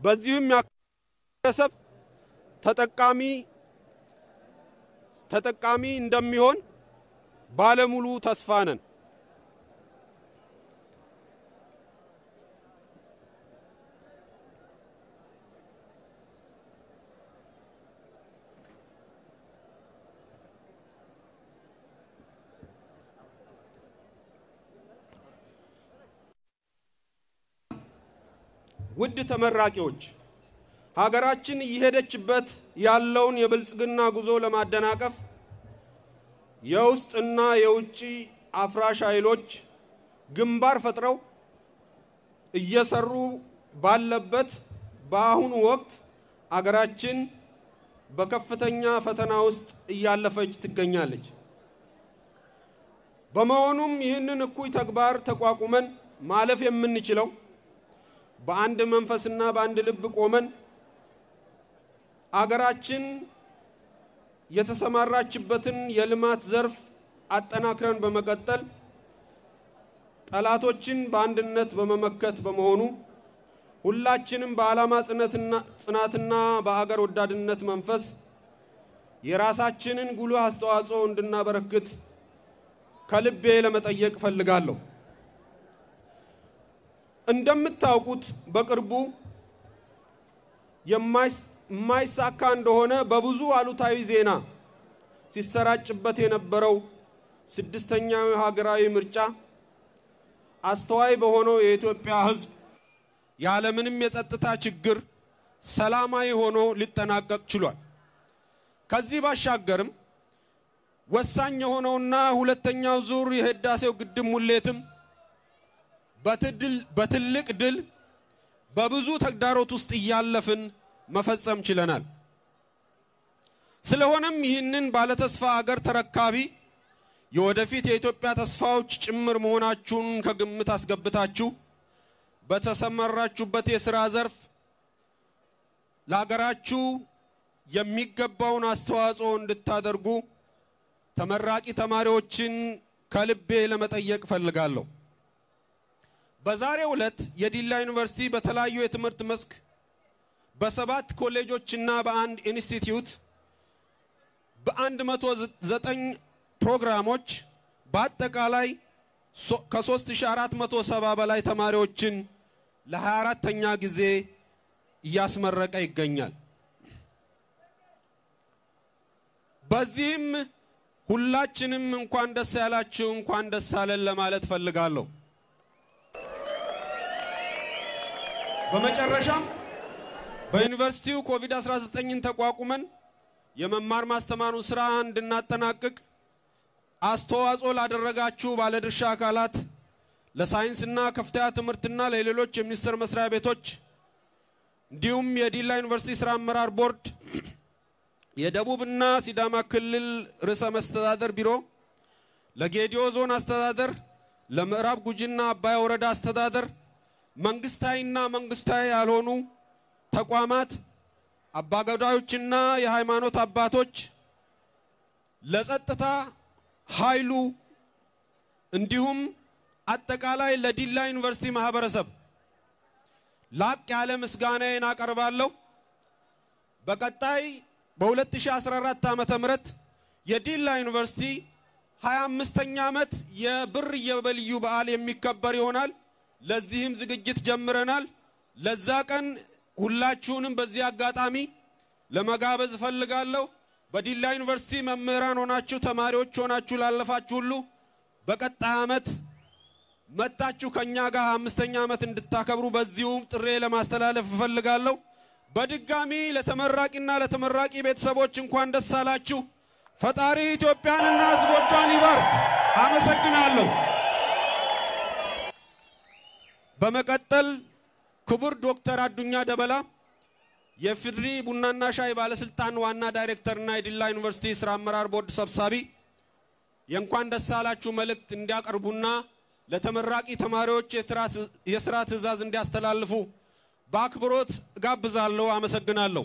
በዚህም ያሰብ ተጠቃሚ ተጠቃሚ እንደሚሆን ባለሙሉ ተስፋ ነን። ውድ ተመራቂዎች ሀገራችን እየሄደችበት ያለውን የብልጽግና ጉዞ ለማደናቀፍ የውስጥና የውጭ አፍራሽ ኃይሎች ግንባር ፈጥረው እየሰሩ ባለበት በአሁኑ ወቅት አገራችን በከፍተኛ ፈተና ውስጥ እያለፈች ትገኛለች። በመሆኑም ይህንን እኩይ ተግባር ተቋቁመን ማለፍ የምንችለው በአንድ መንፈስና በአንድ ልብ ቆመን አገራችን የተሰማራችበትን የልማት ዘርፍ አጠናክረን በመቀጠል ጠላቶችን በአንድነት በመመከት በመሆኑ ሁላችንም በዓላማ ጽናትና በአገር ወዳድነት መንፈስ የራሳችንን ጉልህ አስተዋጽኦ እንድናበረክት ከልቤ ለመጠየቅ እፈልጋለሁ። እንደምታውቁት በቅርቡ የማይሳካ እንደሆነ በብዙ አሉታዊ ዜና ሲሰራጭበት የነበረው ስድስተኛው ሀገራዊ ምርጫ አስተዋይ በሆነው የኢትዮጵያ ሕዝብ ያለምንም የጸጥታ ችግር ሰላማዊ ሆኖ ሊጠናቀቅ ችሏል። ከዚህ ባሻገርም ወሳኝ የሆነውና ሁለተኛው ዙር የህዳሴው ግድብ ሙሌትም በትልቅ ድል በብዙ ተግዳሮት ውስጥ እያለፍን መፈጸም ችለናል። ስለሆነም ይህንን ባለተስፋ አገር ተረካቢ የወደፊት የኢትዮጵያ ተስፋዎች ጭምር መሆናችሁን ከግምት አስገብታችሁ በተሰማራችሁበት የሥራ ዘርፍ ለሀገራችሁ የሚገባውን አስተዋጽኦ እንድታደርጉ ተመራቂ ተማሪዎችን ከልቤ ለመጠየቅ እፈልጋለሁ። በዛሬው ዕለት የዲላ ዩኒቨርሲቲ በተለያዩ የትምህርት መስክ በሰባት ኮሌጆችና በአንድ ኢንስቲትዩት በአንድ መቶ ዘጠኝ ፕሮግራሞች በአጠቃላይ ከ3470 በላይ ተማሪዎችን ለ24ተኛ ጊዜ እያስመረቀ ይገኛል። በዚህም ሁላችንም እንኳን ደስ ያላችሁ እንኳን ደስ አለን ለማለት ፈልጋለሁ። በመጨረሻም በዩኒቨርሲቲው ኮቪድ-19ን ተቋቁመን የመማር ማስተማሩን ስራ እንድናጠናቅቅ አስተዋጽኦ ላደረጋችሁ ባለድርሻ አካላት፣ ለሳይንስና ከፍተኛ ትምህርትና ለሌሎች የሚኒስቴር መስሪያ ቤቶች እንዲሁም የዲላ ዩኒቨርሲቲ ስራ አመራር ቦርድ፣ የደቡብና ሲዳማ ክልል ርዕሰ መስተዳደር ቢሮ፣ ለጌዲዮ ዞን አስተዳደር፣ ለምዕራብ ጉጂና አባያ ወረዳ አስተዳደር፣ መንግስታዊና መንግስታዊ ያልሆኑ ተቋማት፣ አባገዳዮችና የሃይማኖት አባቶች፣ ለጸጥታ ኃይሉ እንዲሁም አጠቃላይ ለዲላ ዩኒቨርሲቲ ማህበረሰብ ላቅ ያለ ምስጋናዬን አቀርባለሁ። በቀጣይ በ2014 ዓመተ ምህረት የዲላ ዩኒቨርሲቲ 25ኛ ዓመት የብር ኢዮቤልዩ በዓል የሚከበር ይሆናል። ለዚህም ዝግጅት ጀምረናል። ለዛ ቀን ሁላችሁንም በዚህ አጋጣሚ ለመጋበዝ እፈልጋለሁ። በዲላ ዩኒቨርሲቲ መምህራን ሆናችሁ ተማሪዎች ሆናችሁ ላለፋችሁ ሁሉ በቀጣይ ዓመት መጣችሁ ከኛ ጋር አምስተኛ ዓመት እንድታከብሩ በዚሁ ጥሬ ለማስተላለፍ እፈልጋለሁ። በድጋሚ ለተመራቂና ለተመራቂ ቤተሰቦች እንኳን ደስ አላችሁ። ፈጣሪ ኢትዮጵያንና ሕዝቦቿን ይባርክ። አመሰግናለሁ። በመቀጠል ክቡር ዶክተር አዱኛ ደበላ የፍድሪ ቡናና ሻይ ባለስልጣን ዋና ዳይሬክተርና የዲላ ዩኒቨርሲቲ ስራ አመራር ቦርድ ሰብሳቢ የእንኳን ደስ አላችሁ መልእክት እንዲያቀርቡና ለተመራቂ ተማሪዎች የስራ ትዕዛዝ እንዲያስተላልፉ በአክብሮት ጋብዛለሁ። አመሰግናለሁ።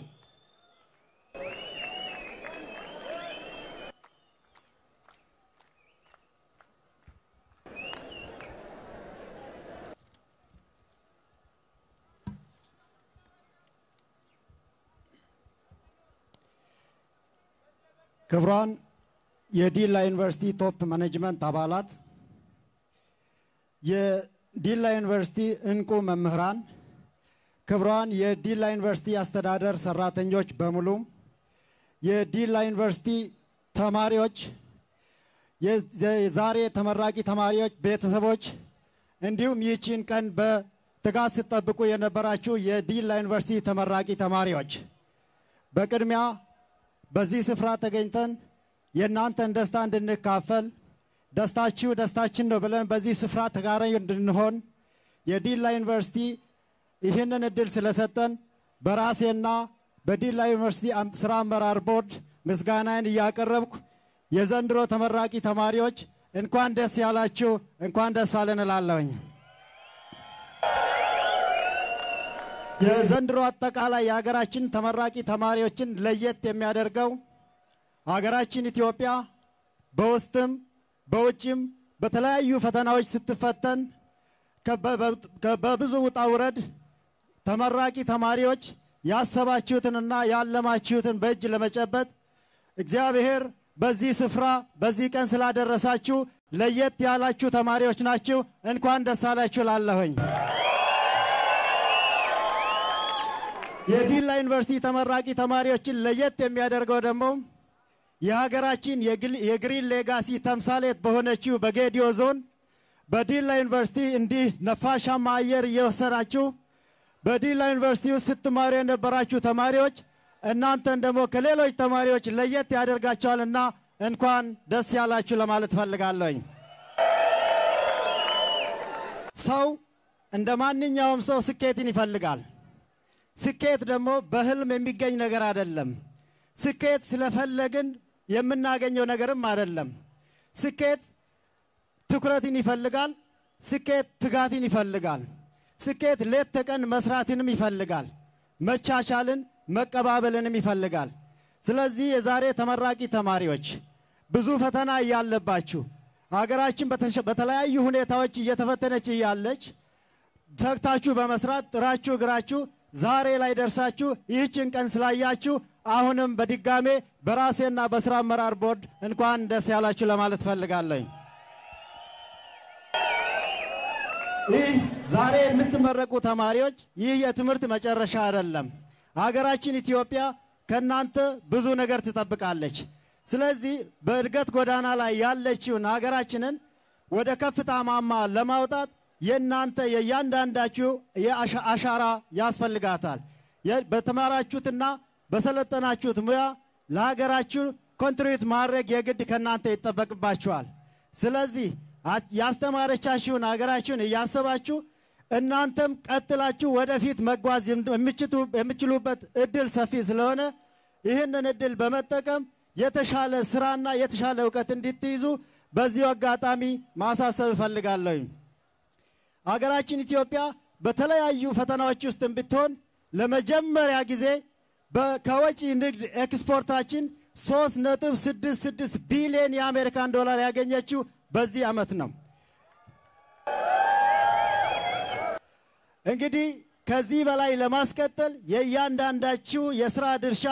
ክቡራን የዲላ ዩኒቨርሲቲ top management አባላት፣ የዲላ ዩኒቨርሲቲ እንቁ መምህራን፣ ክቡራን የዲላ ዩኒቨርሲቲ አስተዳደር ሰራተኞች በሙሉ፣ የዲላ ዩኒቨርሲቲ ተማሪዎች፣ የዛሬ ተመራቂ ተማሪዎች ቤተሰቦች፣ እንዲሁም ይህችን ቀን በትጋት ስትጠብቁ የነበራችሁ የዲላ ዩኒቨርሲቲ ተመራቂ ተማሪዎች። በቅድሚያ በዚህ ስፍራ ተገኝተን የእናንተን ደስታ እንድንካፈል ደስታችሁ ደስታችን ነው ብለን በዚህ ስፍራ ተጋራኝ እንድንሆን የዲላ ዩኒቨርሲቲ ይህንን እድል ስለሰጠን በራሴና በዲላ ዩኒቨርሲቲ ስራ አመራር ቦርድ ምስጋናዬን እያቀረብኩ የዘንድሮ ተመራቂ ተማሪዎች እንኳን ደስ ያላችሁ፣ እንኳን ደስ አለን እላለሁኝ። የዘንድሮ አጠቃላይ የሀገራችን ተመራቂ ተማሪዎችን ለየት የሚያደርገው ሀገራችን ኢትዮጵያ በውስጥም በውጭም በተለያዩ ፈተናዎች ስትፈተን በብዙ ውጣ ውረድ ተመራቂ ተማሪዎች ያሰባችሁትንና ያለማችሁትን በእጅ ለመጨበጥ እግዚአብሔር በዚህ ስፍራ በዚህ ቀን ስላደረሳችሁ ለየት ያላችሁ ተማሪዎች ናችሁ። እንኳን ደስ አላችሁ ላለሁኝ የዲላ ዩኒቨርሲቲ ተመራቂ ተማሪዎችን ለየት የሚያደርገው ደግሞ የሀገራችን የ Green Legacy ተምሳሌት በሆነችው በጌዲዮ ዞን በዲላ ዩኒቨርሲቲ እንዲህ ነፋሻማ አየር እየወሰዳችሁ በዲላ ዩኒቨርሲቲ ውስጥ ስትማሩ የነበራችሁ ተማሪዎች እናንተን ደግሞ ከሌሎች ተማሪዎች ለየት ያደርጋቸዋልና እንኳን ደስ ያላችሁ ለማለት ፈልጋለሁኝ። ሰው እንደ ማንኛውም ሰው ስኬትን ይፈልጋል። ስኬት ደግሞ በህልም የሚገኝ ነገር አይደለም። ስኬት ስለፈለግን የምናገኘው ነገርም አይደለም። ስኬት ትኩረትን ይፈልጋል። ስኬት ትጋትን ይፈልጋል። ስኬት ሌት ተቀን መስራትንም ይፈልጋል። መቻቻልን፣ መቀባበልንም ይፈልጋል። ስለዚህ የዛሬ ተመራቂ ተማሪዎች ብዙ ፈተና እያለባችሁ ሀገራችን በተለያዩ ሁኔታዎች እየተፈተነች እያለች ተግታችሁ በመስራት ጥራችሁ እግራችሁ ዛሬ ላይ ደርሳችሁ ይህችን ቀን ስላያችሁ አሁንም በድጋሜ በራሴና በስራ አመራር ቦርድ እንኳን ደስ ያላችሁ ለማለት ፈልጋለኝ። ይህ ዛሬ የምትመረቁ ተማሪዎች ይህ የትምህርት መጨረሻ አይደለም። ሀገራችን ኢትዮጵያ ከእናንተ ብዙ ነገር ትጠብቃለች። ስለዚህ በእድገት ጎዳና ላይ ያለችውን ሀገራችንን ወደ ከፍታ ማማ ለማውጣት የእናንተ የእያንዳንዳችሁ የአሻ- አሻራ ያስፈልጋታል። በተማራችሁትና በሰለጠናችሁት ሙያ ለሀገራችሁ ኮንትሪቢዩት ማድረግ የግድ ከእናንተ ይጠበቅባችኋል። ስለዚህ ያስተማረቻችሁን ሀገራችሁን እያሰባችሁ እናንተም ቀጥላችሁ ወደፊት መጓዝ የምችሉበት እድል ሰፊ ስለሆነ ይህንን እድል በመጠቀም የተሻለ ስራና የተሻለ እውቀት እንድትይዙ በዚሁ አጋጣሚ ማሳሰብ እፈልጋለሁኝ። ሀገራችን ኢትዮጵያ በተለያዩ ፈተናዎች ውስጥ ብትሆን ለመጀመሪያ ጊዜ ከወጪ ንግድ ኤክስፖርታችን 3.66 ቢሊዮን የአሜሪካን ዶላር ያገኘችው በዚህ ዓመት ነው። እንግዲህ ከዚህ በላይ ለማስቀጠል የእያንዳንዳችሁ የስራ ድርሻ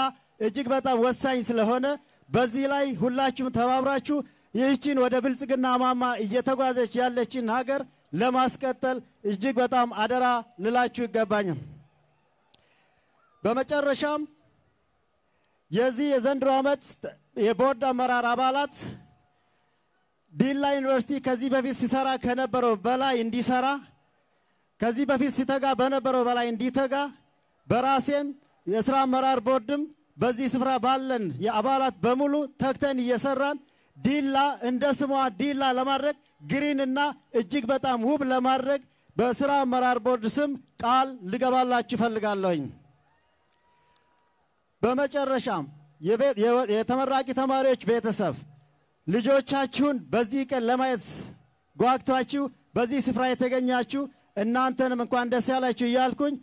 እጅግ በጣም ወሳኝ ስለሆነ በዚህ ላይ ሁላችሁም ተባብራችሁ ይህችን ወደ ብልጽግና ማማ እየተጓዘች ያለችን ሀገር ለማስቀጠል እጅግ በጣም አደራ ልላችሁ ይገባኛል። በመጨረሻም የዚህ የዘንድሮ ዓመት የቦርድ አመራር አባላት ዲላ ዩኒቨርሲቲ ከዚህ በፊት ሲሰራ ከነበረው በላይ እንዲሰራ ከዚህ በፊት ሲተጋ በነበረው በላይ እንዲተጋ በራሴም የስራ አመራር ቦርድም በዚህ ስፍራ ባለን የአባላት በሙሉ ተግተን እየሰራን ዲላ እንደ ስሟ ዲላ ለማድረግ ግሪን እና እጅግ በጣም ውብ ለማድረግ በስራ አመራር ቦርድ ስም ቃል ልገባላችሁ እፈልጋለሁኝ። በመጨረሻም የተመራቂ ተማሪዎች ቤተሰብ ልጆቻችሁን በዚህ ቀን ለማየት ጓግቷችሁ በዚህ ስፍራ የተገኛችሁ እናንተንም እንኳን ደስ ያላችሁ እያልኩኝ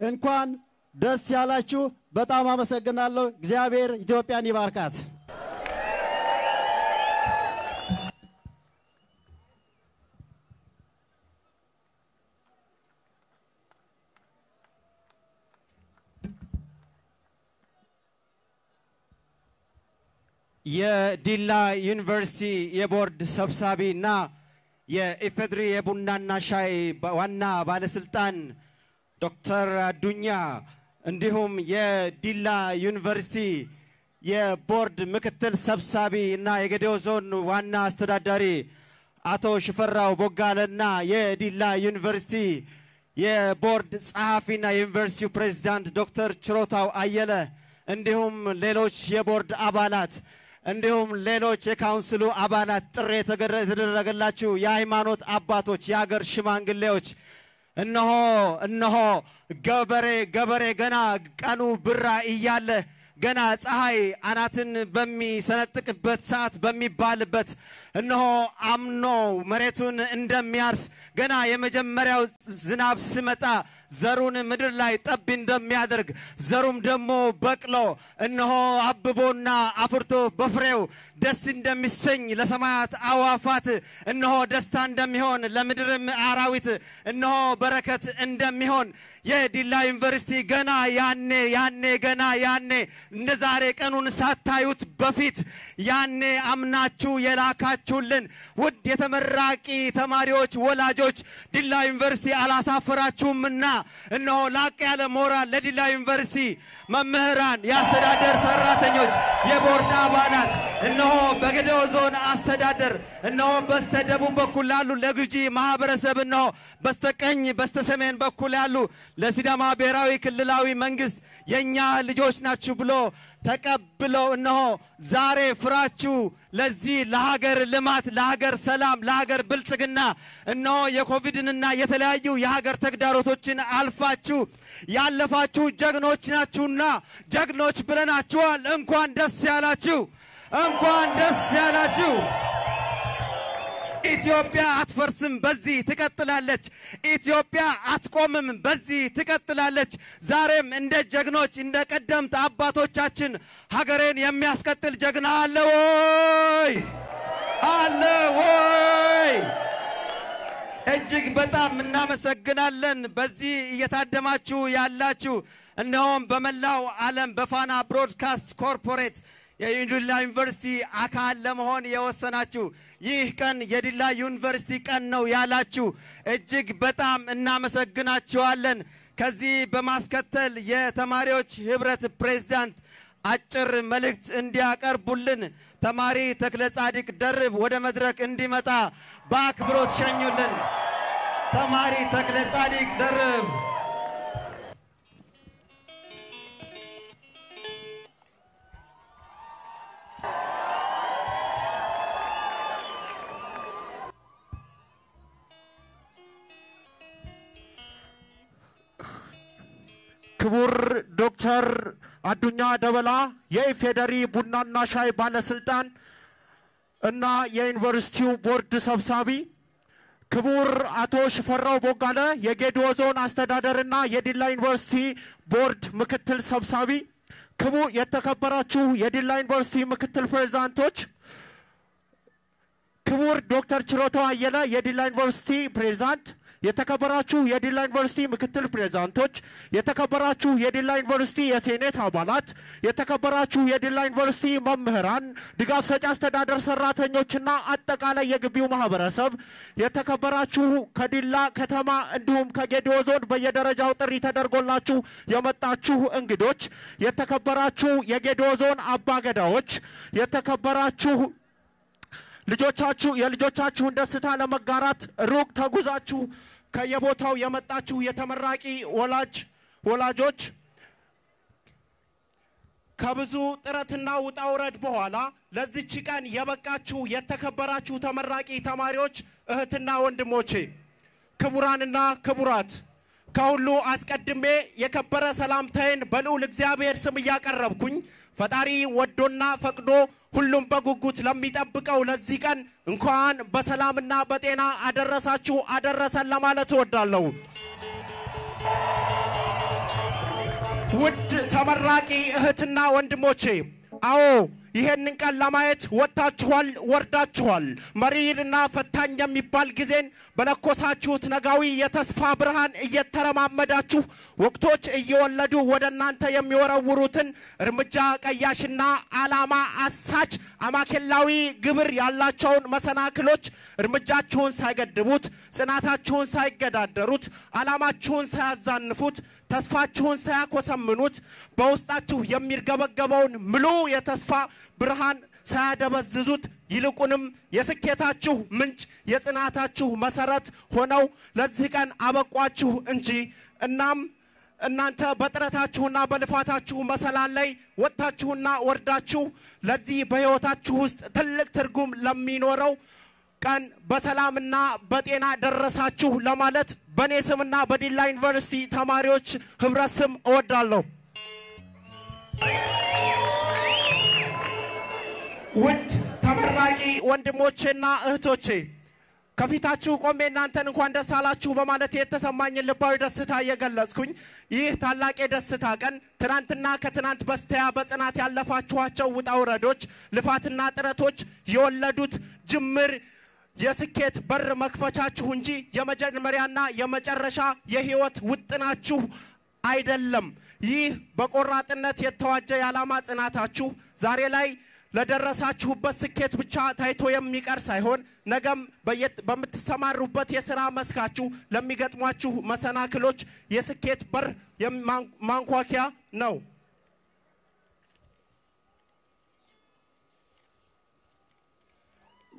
እንኳን ደስ ያላችሁ። በጣም አመሰግናለሁ። እግዚአብሔር ኢትዮጵያን ይባርካት። የዲላ ዩኒቨርሲቲ የቦርድ ሰብሳቢ እና የኢፌድሪ የቡናና ሻይ ዋና ባለስልጣን ዶክተር አዱኛ እንዲሁም የዲላ ዩኒቨርሲቲ የቦርድ ምክትል ሰብሳቢ እና የጌዴኦ ዞን ዋና አስተዳዳሪ አቶ ሽፈራው ቦጋለና የዲላ ዩኒቨርሲቲ የቦርድ ጸሐፊና የዩኒቨርሲቲው ፕሬዚዳንት ዶክተር ችሮታው አየለ እንዲሁም ሌሎች የቦርድ አባላት እንዲሁም ሌሎች የካውንስሉ አባላት ጥሪ የተደረገላችሁ የሃይማኖት አባቶች፣ የአገር ሽማግሌዎች እነሆ እነሆ ገበሬ ገበሬ ገና ቀኑ ብራ እያለ ገና ፀሐይ አናትን በሚሰነጥቅበት ሰዓት በሚባልበት እነሆ አምኖ መሬቱን እንደሚያርስ ገና የመጀመሪያው ዝናብ ሲመጣ ዘሩን ምድር ላይ ጠብ እንደሚያደርግ ዘሩም ደግሞ በቅሎ እነሆ አብቦና አፍርቶ በፍሬው ደስ እንደሚሰኝ ለሰማያት አዋፋት እነሆ ደስታ እንደሚሆን ለምድርም አራዊት እነሆ በረከት እንደሚሆን የዲላ ዩኒቨርሲቲ ገና ያኔ ያኔ ገና ያኔ እንደ ዛሬ ቀኑን ሳታዩት በፊት ያኔ አምናችሁ የላካችሁልን ውድ የተመራቂ ተማሪዎች ወላጆች ዲላ ዩኒቨርሲቲ አላሳፈራችሁምና እነሆ ላቅ ያለ ሞራል ለዲላ ዩኒቨርሲቲ መምህራን፣ የአስተዳደር ሰራተኞች፣ የቦርድ አባላት እነሆ በገደኦ ዞን አስተዳደር እነሆ በስተ ደቡብ በኩል ላሉ ለጉጂ ማህበረሰብ እነሆ በስተቀኝ በስተ ሰሜን በኩል ያሉ ለሲዳማ ብሔራዊ ክልላዊ መንግስት የእኛ ልጆች ናችሁ ብሎ ተቀብለው እነሆ ዛሬ ፍራችሁ ለዚህ ለሀገር ልማት፣ ለሀገር ሰላም፣ ለሀገር ብልጽግና እነሆ የኮቪድንና የተለያዩ የሀገር ተግዳሮቶችን አልፋችሁ ያለፋችሁ ጀግኖች ናችሁና ጀግኖች ብለናችኋል። እንኳን ደስ ያላችሁ፣ እንኳን ደስ ያላችሁ። ኢትዮጵያ አትፈርስም፣ በዚህ ትቀጥላለች። ኢትዮጵያ አትቆምም፣ በዚህ ትቀጥላለች። ዛሬም እንደ ጀግኖች እንደ ቀደምት አባቶቻችን ሀገሬን የሚያስቀጥል ጀግና አለ ወይ? አለ ወይ? እጅግ በጣም እናመሰግናለን። በዚህ እየታደማችሁ ያላችሁ እነሆም በመላው ዓለም በፋና ብሮድካስት ኮርፖሬት የዲላ ዩኒቨርሲቲ አካል ለመሆን የወሰናችሁ ይህ ቀን የዲላ ዩኒቨርሲቲ ቀን ነው ያላችሁ እጅግ በጣም እናመሰግናችኋለን። ከዚህ በማስከተል የተማሪዎች ህብረት ፕሬዝዳንት አጭር መልእክት እንዲያቀርቡልን ተማሪ ተክለ ጻዲቅ ደርብ ወደ መድረክ እንዲመጣ በአክብሮት ሸኙልን። ተማሪ ተክለ ጻዲቅ ደርብ ክቡር ዶክተር አዱኛ ደበላ የኢፌዴሪ ቡናና ሻይ ባለስልጣን እና የዩኒቨርሲቲው ቦርድ ሰብሳቢ፣ ክቡር አቶ ሽፈራው ቦጋለ የጌዲኦ ዞን አስተዳደርና የዲላ ዩኒቨርሲቲ ቦርድ ምክትል ሰብሳቢ፣ ክቡ የተከበራችሁ የዲላ ዩኒቨርሲቲ ምክትል ፕሬዝዳንቶች፣ ክቡር ዶክተር ችሮታው አየለ የዲላ ዩኒቨርሲቲ ፕሬዝዳንት፣ የተከበራችሁ የዲላ ዩኒቨርሲቲ ምክትል ፕሬዝዳንቶች፣ የተከበራችሁ የዲላ ዩኒቨርሲቲ የሴኔት አባላት፣ የተከበራችሁ የዲላ ዩኒቨርሲቲ መምህራን፣ ድጋፍ ሰጪ አስተዳደር ሰራተኞችና አጠቃላይ የግቢው ማህበረሰብ፣ የተከበራችሁ ከዲላ ከተማ እንዲሁም ከጌዲኦ ዞን በየደረጃው ጥሪ ተደርጎላችሁ የመጣችሁ እንግዶች፣ የተከበራችሁ የጌዲኦ ዞን አባገዳዎች፣ የተከበራችሁ ልጆቻችሁ የልጆቻችሁን ደስታ ለመጋራት ሩቅ ተጉዛችሁ ከየቦታው የመጣችሁ የተመራቂ ወላጅ ወላጆች ከብዙ ጥረትና ውጣ ውረድ በኋላ ለዚች ቀን የበቃችሁ የተከበራችሁ ተመራቂ ተማሪዎች እህትና ወንድሞቼ፣ ክቡራንና ክቡራት ከሁሉ አስቀድሜ የከበረ ሰላምታዬን በልዑል እግዚአብሔር ስም እያቀረብኩኝ ፈጣሪ ወዶና ፈቅዶ ሁሉም በጉጉት ለሚጠብቀው ለዚህ ቀን እንኳን በሰላምና በጤና አደረሳችሁ አደረሰን ለማለት እወዳለሁ። ውድ ተመራቂ እህትና ወንድሞቼ፣ አዎ ይሄንን ቀን ለማየት ወጥታችኋል፣ ወርዳችኋል። መሪርና ፈታኝ የሚባል ጊዜን በለኮሳችሁት ነጋዊ የተስፋ ብርሃን እየተረማመዳችሁ ወቅቶች እየወለዱ ወደ እናንተ የሚወረውሩትን እርምጃ ቀያሽና ዓላማ አሳች አማኬላዊ ግብር ያላቸውን መሰናክሎች እርምጃችሁን ሳይገድቡት፣ ጽናታችሁን ሳይገዳደሩት፣ ዓላማችሁን ሳያዛንፉት ተስፋችሁን ሳያኮሰምኑት በውስጣችሁ የሚርገበገበውን ምሉ የተስፋ ብርሃን ሳያደበዝዙት ይልቁንም የስኬታችሁ ምንጭ የጽናታችሁ መሰረት ሆነው ለዚህ ቀን አበቋችሁ እንጂ እናም እናንተ በጥረታችሁና በልፋታችሁ መሰላል ላይ ወጥታችሁና ወርዳችሁ ለዚህ በሕይወታችሁ ውስጥ ትልቅ ትርጉም ለሚኖረው ቀን በሰላምና በጤና ደረሳችሁ ለማለት በእኔ ስምና በዲላ ዩኒቨርሲቲ ተማሪዎች ህብረት ስም እወዳለሁ። ውድ ተመራቂ ወንድሞቼና እህቶቼ ከፊታችሁ ቆሜ እናንተን እንኳን ደስ አላችሁ በማለት የተሰማኝን ልባዊ ደስታ እየገለጽኩኝ ይህ ታላቅ የደስታ ቀን ትናንትና ከትናንት በስቲያ በጽናት ያለፋችኋቸው ውጣ ውረዶች፣ ልፋትና ጥረቶች የወለዱት ጅምር የስኬት በር መክፈቻችሁ እንጂ የመጀመሪያና የመጨረሻ የህይወት ውጥናችሁ አይደለም። ይህ በቆራጥነት የተዋጀ የዓላማ ጽናታችሁ ዛሬ ላይ ለደረሳችሁበት ስኬት ብቻ ታይቶ የሚቀር ሳይሆን ነገም በምትሰማሩበት የሥራ መስካችሁ ለሚገጥሟችሁ መሰናክሎች የስኬት በር ማንኳኪያ ነው።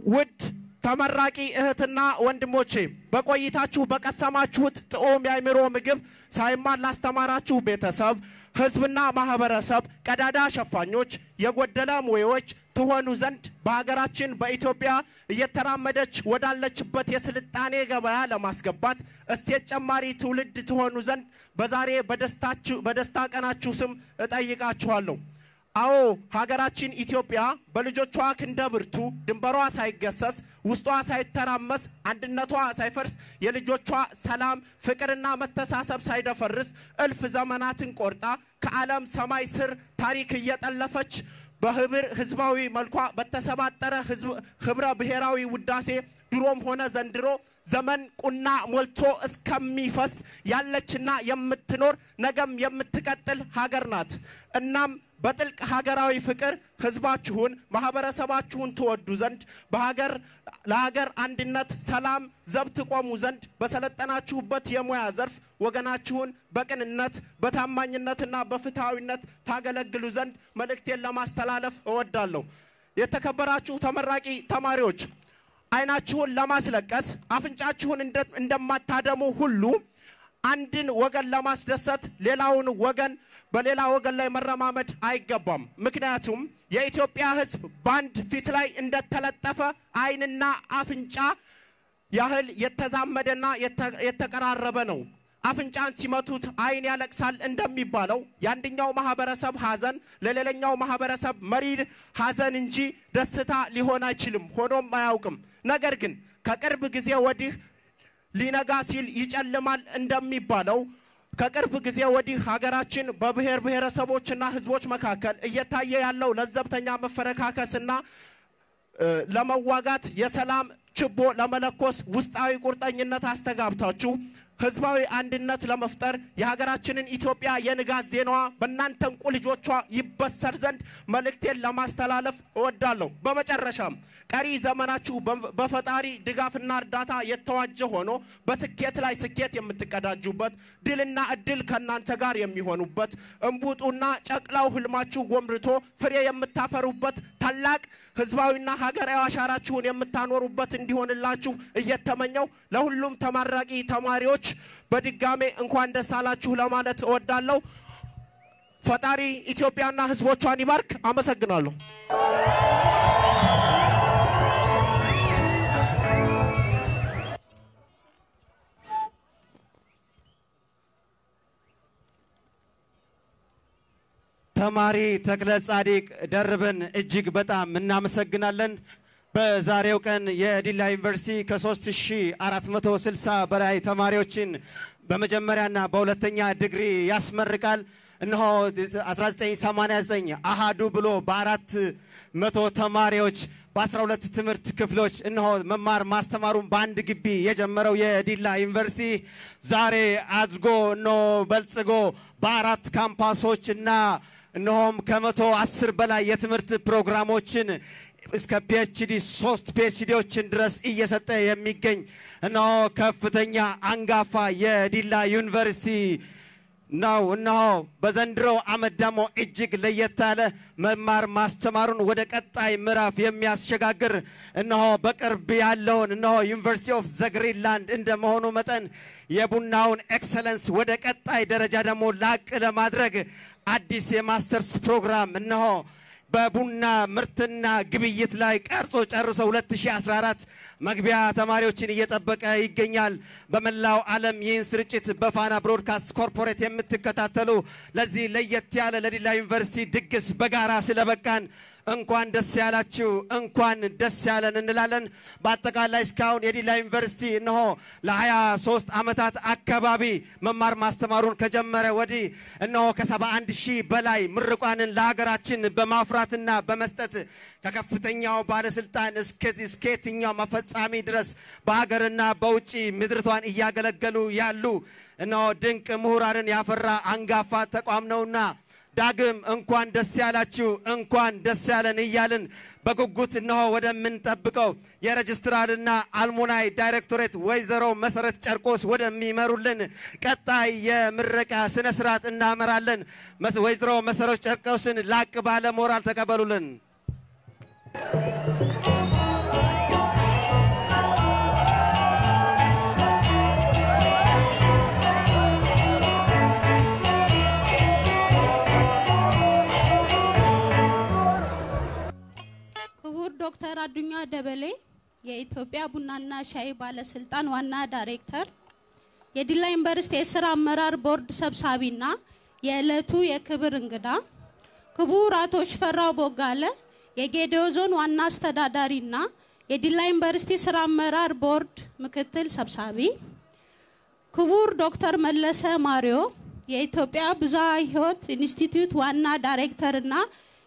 ውድ ተመራቂ እህትና ወንድሞቼ በቆይታችሁ በቀሰማችሁት ጥዑም የአእምሮ ምግብ ሳይማር ላስተማራችሁ ቤተሰብ፣ ሕዝብና ማህበረሰብ ቀዳዳ ሸፋኞች፣ የጎደለ ሙያዎች ትሆኑ ዘንድ በሀገራችን በኢትዮጵያ እየተራመደች ወዳለችበት የስልጣኔ ገበያ ለማስገባት እሴት ጨማሪ ትውልድ ትሆኑ ዘንድ በዛሬ በደስታ ቀናችሁ ስም እጠይቃችኋለሁ። አዎ ሀገራችን ኢትዮጵያ በልጆቿ ክንደ ብርቱ ድንበሯ ሳይገሰስ ውስጧ ሳይተራመስ አንድነቷ ሳይፈርስ የልጆቿ ሰላም ፍቅርና መተሳሰብ ሳይደፈርስ እልፍ ዘመናትን ቆርጣ ከዓለም ሰማይ ስር ታሪክ እየጠለፈች በህብር ህዝባዊ መልኳ በተሰባጠረ ህብረ ብሔራዊ ውዳሴ ድሮም ሆነ ዘንድሮ ዘመን ቁና ሞልቶ እስከሚፈስ ያለችና የምትኖር ነገም የምትቀጥል ሀገር ናት። እናም በጥልቅ ሀገራዊ ፍቅር ህዝባችሁን፣ ማህበረሰባችሁን ትወዱ ዘንድ በሀገር ለሀገር አንድነት፣ ሰላም ዘብ ትቆሙ ዘንድ በሰለጠናችሁበት የሙያ ዘርፍ ወገናችሁን በቅንነት በታማኝነትና በፍትሐዊነት ታገለግሉ ዘንድ መልእክቴን ለማስተላለፍ እወዳለሁ። የተከበራችሁ ተመራቂ ተማሪዎች አይናችሁን ለማስለቀስ አፍንጫችሁን እንደ- እንደማታደሙ ሁሉ አንድን ወገን ለማስደሰት ሌላውን ወገን በሌላ ወገን ላይ መረማመድ አይገባም። ምክንያቱም የኢትዮጵያ ሕዝብ በአንድ ፊት ላይ እንደተለጠፈ አይንና አፍንጫ ያህል የተዛመደና የተ- የተቀራረበ ነው። አፍንጫን ሲመቱት አይን ያለቅሳል እንደሚባለው የአንደኛው ማህበረሰብ ሀዘን ለሌላኛው ማህበረሰብ መሪር ሀዘን እንጂ ደስታ ሊሆን አይችልም፣ ሆኖም አያውቅም። ነገር ግን ከቅርብ ጊዜ ወዲህ ሊነጋ ሲል ይጨልማል እንደሚባለው ከቅርብ ጊዜ ወዲህ ሀገራችን በብሔር ብሔረሰቦችና ህዝቦች መካከል እየታየ ያለው ለዘብተኛ መፈረካከስና ለመዋጋት የሰላም ችቦ ለመለኮስ ውስጣዊ ቁርጠኝነት አስተጋብታችሁ ህዝባዊ አንድነት ለመፍጠር የሀገራችንን ኢትዮጵያ የንጋት ዜናዋ በእናንተ እንቁ ልጆቿ ይበሰር ዘንድ መልእክቴን ለማስተላለፍ እወዳለሁ። በመጨረሻም ቀሪ ዘመናችሁ በፈጣሪ ድጋፍና እርዳታ የተዋጀ ሆኖ በስኬት ላይ ስኬት የምትቀዳጁበት ድልና እድል ከእናንተ ጋር የሚሆኑበት እምቡጡና ጨቅላው ህልማችሁ ጎምርቶ ፍሬ የምታፈሩበት ታላቅ ህዝባዊና ሀገራዊ አሻራችሁን የምታኖሩበት እንዲሆንላችሁ እየተመኘው ለሁሉም ተመራቂ ተማሪዎች በድጋሜ እንኳን ደስ አላችሁ ለማለት እወዳለሁ። ፈጣሪ ኢትዮጵያና ህዝቦቿን ይባርክ። አመሰግናለሁ። ተማሪ ተክለ ጻዲቅ ደርበን እጅግ በጣም እናመሰግናለን። በዛሬው ቀን የዲላ ዩኒቨርሲቲ ከ3460 በላይ ተማሪዎችን በመጀመሪያና በሁለተኛ ዲግሪ ያስመርቃል። እነሆ 1989 አሃዱ ብሎ በአራት መቶ ተማሪዎች በ12 ትምህርት ክፍሎች እነሆ መማር ማስተማሩን በአንድ ግቢ የጀመረው የዲላ ዩኒቨርሲቲ ዛሬ አድጎ እነሆ በልጽጎ በአራት ካምፓሶች እና እነሆም ከመቶ አስር በላይ የትምህርት ፕሮግራሞችን እስከ PhD ሶስት PhD ዎችን ድረስ እየሰጠ የሚገኝ እነሆ ከፍተኛ አንጋፋ የዲላ ዩኒቨርሲቲ ነው። እነሆ በዘንድሮ ዓመት ደግሞ እጅግ ለየት ያለ መማር ማስተማሩን ወደ ቀጣይ ምዕራፍ የሚያስሸጋግር እነሆ በቅርብ ያለውን እነሆ University of the Green Land እንደመሆኑ መጠን የቡናውን excellence ወደ ቀጣይ ደረጃ ደግሞ ላቅ ለማድረግ አዲስ የማስተርስ ፕሮግራም እነሆ በቡና ምርትና ግብይት ላይ ቀርጾ ጨርሶ 2014 መግቢያ ተማሪዎችን እየጠበቀ ይገኛል። በመላው ዓለም ይህን ስርጭት በፋና ብሮድካስት ኮርፖሬት የምትከታተሉ ለዚህ ለየት ያለ ለዲላ ዩኒቨርሲቲ ድግስ በጋራ ስለበቃን እንኳን ደስ ያላችሁ፣ እንኳን ደስ ያለን እንላለን። በአጠቃላይ እስካሁን የዲላ ዩኒቨርሲቲ እነሆ ለ23 ዓመታት አካባቢ መማር ማስተማሩን ከጀመረ ወዲህ እነሆ ከ71 ሺህ በላይ ምርቋንን ለሀገራችን በማፍራትና በመስጠት ከከፍተኛው ባለስልጣን እስከ የትኛው መፈጻሚ ድረስ በሀገርና በውጭ ምድርቷን እያገለገሉ ያሉ እነሆ ድንቅ ምሁራንን ያፈራ አንጋፋ ተቋም ነውና ዳግም እንኳን ደስ ያላችሁ እንኳን ደስ ያለን እያልን በጉጉት እነሆ ወደምንጠብቀው የሬጅስትራልና አልሙናይ ዳይሬክቶሬት ወይዘሮ መሰረት ጨርቆስ ወደሚመሩልን ቀጣይ የምረቃ ስነ ስርዓት እናመራለን። ወይዘሮ መሰረት ጨርቆስን ላቅ ባለ ሞራል ተቀበሉልን። ዶክተር አዱኛ ደበሌ የኢትዮጵያ ቡናና ሻይ ባለስልጣን ዋና ዳይሬክተር፣ የዲላ ዩኒቨርሲቲ የስራ አመራር ቦርድ ሰብሳቢና የዕለቱ የክብር እንግዳ፣ ክቡር አቶ ሽፈራው ቦጋለ የጌዴኦ ዞን ዋና አስተዳዳሪና የዲላ ዩኒቨርሲቲ ስራ አመራር ቦርድ ምክትል ሰብሳቢ፣ ክቡር ዶክተር መለሰ ማሪዮ የኢትዮጵያ ብዝሃ ሕይወት ኢንስቲትዩት ዋና ዳይሬክተርና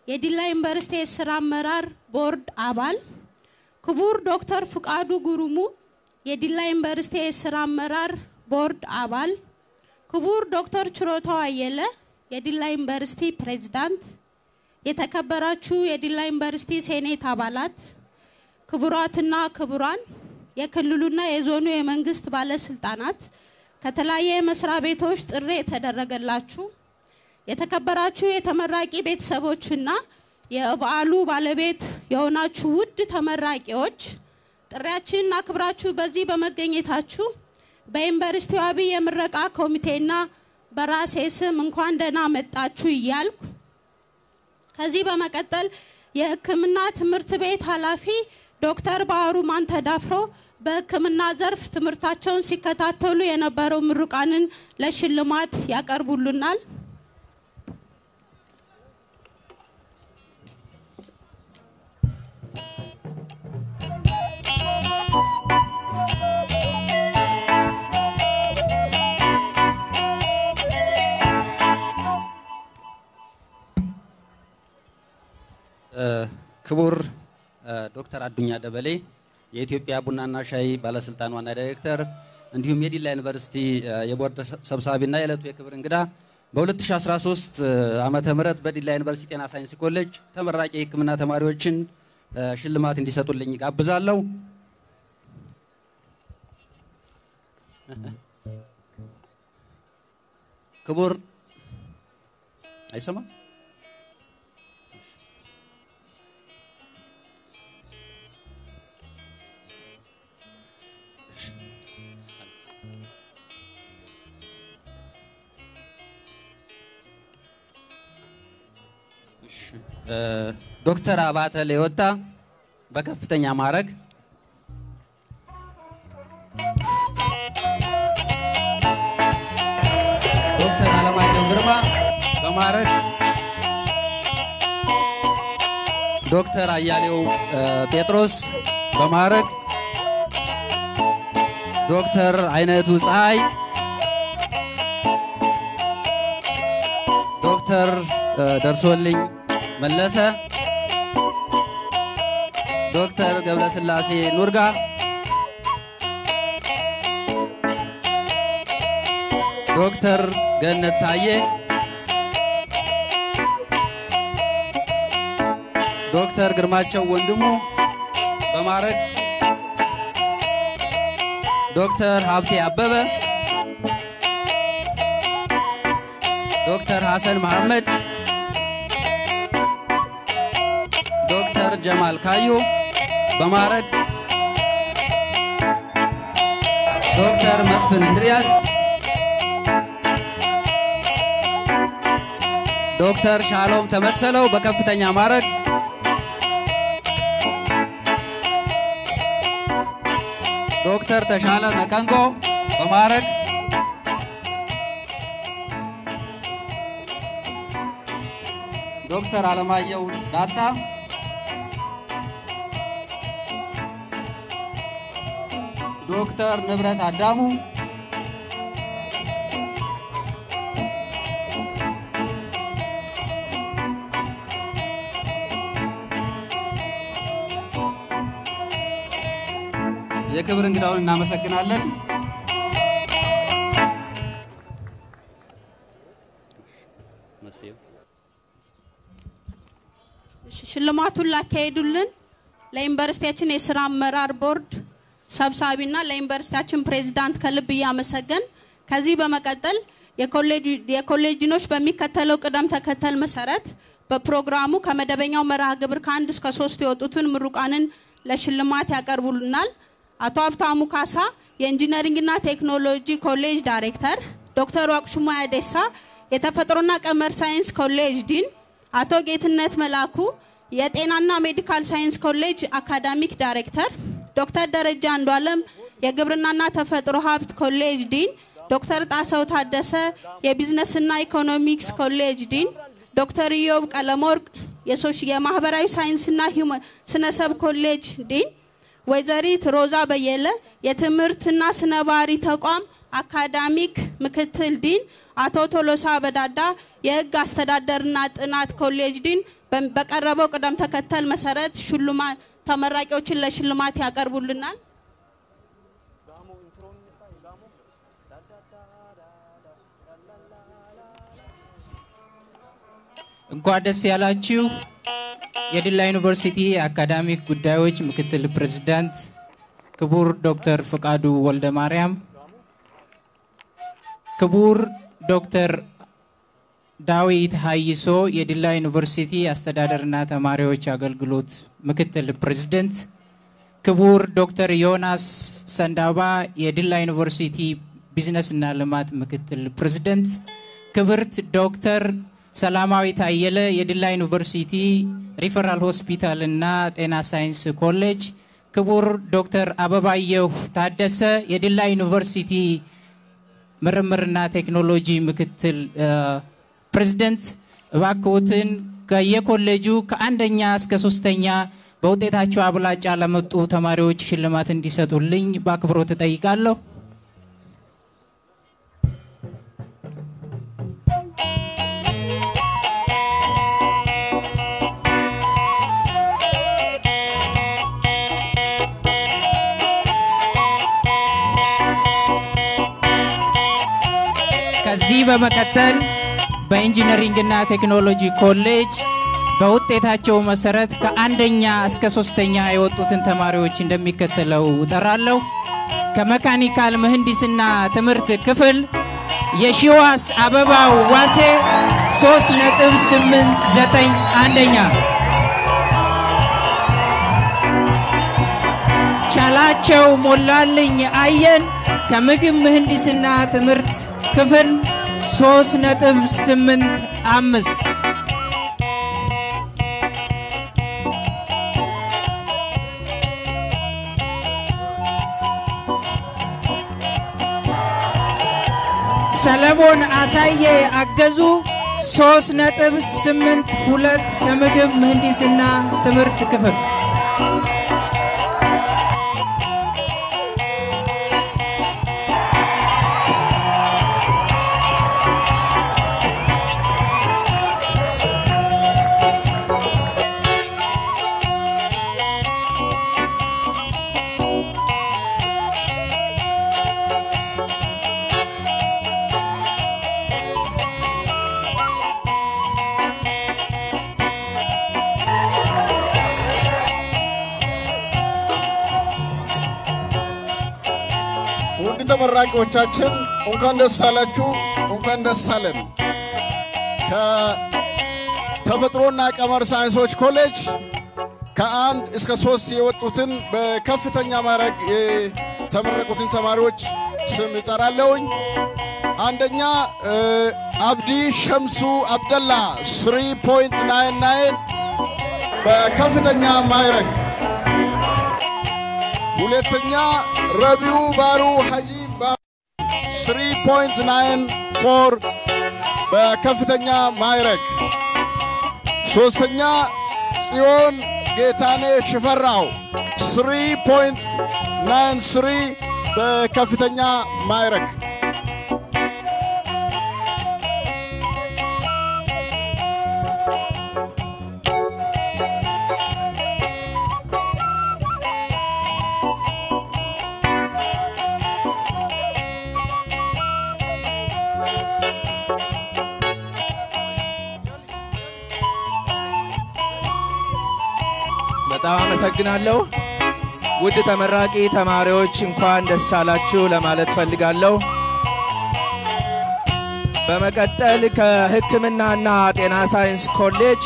የዲላ ዩኒቨርሲቲ የስራ አመራር ቦርድ አባል፣ ክቡር ዶክተር ፍቃዱ ጉሩሙ የዲላ ዩኒቨርሲቲ የስራ አመራር ቦርድ አባል፣ ክቡር ዶክተር ችሮታው አየለ የዲላ ዩኒቨርሲቲ ፕሬዝዳንት፣ የተከበራችሁ የዲላ ዩኒቨርሲቲ ሴኔት አባላት፣ ክቡራትና ክቡራን የክልሉና የዞኑ የመንግስት ባለስልጣናት፣ ከተለያየ መስሪያ ቤቶች ጥሪ የተደረገላችሁ የተከበራችሁ የተመራቂ ቤተሰቦችና የበዓሉ ባለቤት የሆናችሁ ውድ ተመራቂዎች ጥሪያችንን አክብራችሁ በዚህ በመገኘታችሁ በዩኒቨርሲቲው አብይ የምረቃ ኮሚቴና በራሴ ስም እንኳን ደህና መጣችሁ እያልኩ ከዚህ በመቀጠል የሕክምና ትምህርት ቤት ኃላፊ ዶክተር ባህሩ ማንተዳፍሮ በሕክምና ዘርፍ ትምህርታቸውን ሲከታተሉ የነበረው ምሩቃንን ለሽልማት ያቀርቡልናል። ክቡር ዶክተር አዱኛ ደበሌ የኢትዮጵያ ቡናና ሻይ ባለስልጣን ዋና ዳይሬክተር እንዲሁም የዲላ ዩኒቨርሲቲ የቦርድ ሰብሳቢና የዕለቱ የክብር እንግዳ በ2013 ዓመተ ምህረት በዲላ ዩኒቨርሲቲ ጤና ሳይንስ ኮሌጅ ተመራቂ የሕክምና ተማሪዎችን ሽልማት እንዲሰጡልኝ ጋብዛለሁ። ክቡር አይሰማም? ዶክተር አባተ ሌወታ በከፍተኛ ማዕረግ ዶክተር አለማየሁ ግርማ በማዕረግ ዶክተር አያሌው ጴጥሮስ በማዕረግ ዶክተር አይነቱ ፀሐይ ዶክተር ደርሶልኝ መለሰ ዶክተር ገብረስላሴ ኑርጋ። ዶክተር ገነት ታዬ። ዶክተር ግርማቸው ወንድሙ በማዕረግ። ዶክተር ሀብቴ አበበ። ዶክተር ሐሰን መሐመድ ጀማል ካዩ በማዕረግ ዶክተር መስፍን እንድሪያስ ዶክተር ሻሎም ተመሰለው በከፍተኛ ማዕረግ ዶክተር ተሻለ ነቀንጎ በማዕረግ ዶክተር አለማየሁ ዳጣ ዶክተር ንብረት አዳሙ የክብር እንግዳውን እናመሰግናለን። ሽልማቱን ላካሄዱልን ለዩኒቨርሲቲያችን የስራ አመራር ቦርድ ሰብሳቢና ለዩኒቨርሲቲያችን ፕሬዝዳንት ከልብ እያመሰገን ከዚህ በመቀጠል የኮሌጅ ዲኖች በሚከተለው ቅደም ተከተል መሰረት በፕሮግራሙ ከመደበኛው መርሃ ግብር ከአንድ እስከ ሶስት የወጡትን ምሩቃንን ለሽልማት ያቀርቡልናል። አቶ ሀብታሙ ካሳ የ engineering ና ቴክኖሎጂ ኮሌጅ ዳይሬክተር፣ ዶክተር ዋቅሹማ ያዴሳ የተፈጥሮና ቀመር ሳይንስ ኮሌጅ ዲን፣ አቶ ጌትነት መላኩ የጤናና medical ሳይንስ ኮሌጅ academic ዳይሬክተር፣ ዶክተር ደረጃ አንዷለም የግብርናና ተፈጥሮ ሀብት ኮሌጅ ዲን፣ ዶክተር ጣሰው ታደሰ የ business ና economics ኮሌጅ ዲን፣ ዶክተር ኢዮብ ቀለመወርቅ የማህበራዊ ሳይንስና ስነሰብ ኮሌጅ ዲን፣ ወይዘሪት ሮዛ በየለ የትምህርትና ስነ ባህሪ ተቋም academic ምክትል ዲን፣ አቶ ቶሎሳ በዳዳ የህግ አስተዳደርና ጥናት ኮሌጅ ዲን በቀረበው ቅደም ተከተል መሰረት ሽልማ ተመራቂዎችን ለሽልማት ያቀርቡልናል። እንኳን ደስ ያላችሁ የዲላ ዩኒቨርሲቲ አካዳሚክ ጉዳዮች ምክትል ፕሬዝዳንት ክቡር ዶክተር ፍቃዱ ወልደ ማርያም፣ ክቡር ዶክተር ዳዊት ሀይሶ የዲላ ዩኒቨርሲቲ አስተዳደርና ተማሪዎች አገልግሎት ምክትል ፕሬዝደንት፣ ክቡር ዶክተር ዮናስ ሰንዳባ የዲላ ዩኒቨርሲቲ ቢዝነስና ልማት ምክትል ፕሬዝደንት፣ ክብርት ዶክተር ሰላማዊት አየለ የዲላ ዩኒቨርሲቲ ሪፈራል ሆስፒታል እና ጤና ሳይንስ ኮሌጅ፣ ክቡር ዶክተር አበባየሁ ታደሰ የዲላ ዩኒቨርሲቲ ምርምርና ቴክኖሎጂ ምክትል ፕሬዝደንት እባክዎትን ከየኮሌጁ ከአንደኛ እስከ ሶስተኛ በውጤታቸው አብላጫ ለመጡ ተማሪዎች ሽልማት እንዲሰጡልኝ በአክብሮት እጠይቃለሁ። ከዚህ በመቀጠል በ engineering ና ቴክኖሎጂ ኮሌጅ በውጤታቸው መሰረት ከአንደኛ እስከ ሶስተኛ የወጡትን ተማሪዎች እንደሚከተለው እጠራለሁ። ከ mechanical ምህንድስና ትምህርት ክፍል የሺዋስ አበባው ዋሴ 3.89 አንደኛ፣ ቻላቸው ሞላልኝ አየን ከምግብ ምህንድስና ትምህርት ክፍል ሶስት ነጥብ ስምንት አምስት። ሰለሞን አሳየ አገዙ። ሶስት ነጥብ ስምንት ሁለት ከምግብ ምህንድስና ትምህርት ክፍል ተመራቂዎቻችን እንኳን ደስ አላችሁ፣ እንኳን ደስ አለን። ከተፈጥሮና ቀመር ሳይንሶች ኮሌጅ ከአንድ እስከ ሶስት የወጡትን በከፍተኛ ማዕረግ የተመረቁትን ተማሪዎች ስም እጠራለሁኝ። አንደኛ አብዲ ሸምሱ አብደላ 3.99 በከፍተኛ ማዕረግ ሁለተኛ ረቢው ባሩ ሐጂ 3.94 በከፍተኛ ማዕረግ ሶስተኛ ጽዮን ጌታኔ ሽፈራው 3.93 በከፍተኛ ማዕረግ አመሰግናለሁ። ውድ ተመራቂ ተማሪዎች እንኳን ደስ አላችሁ ለማለት ፈልጋለሁ። በመቀጠል ከሕክምናና ጤና ሳይንስ ኮሌጅ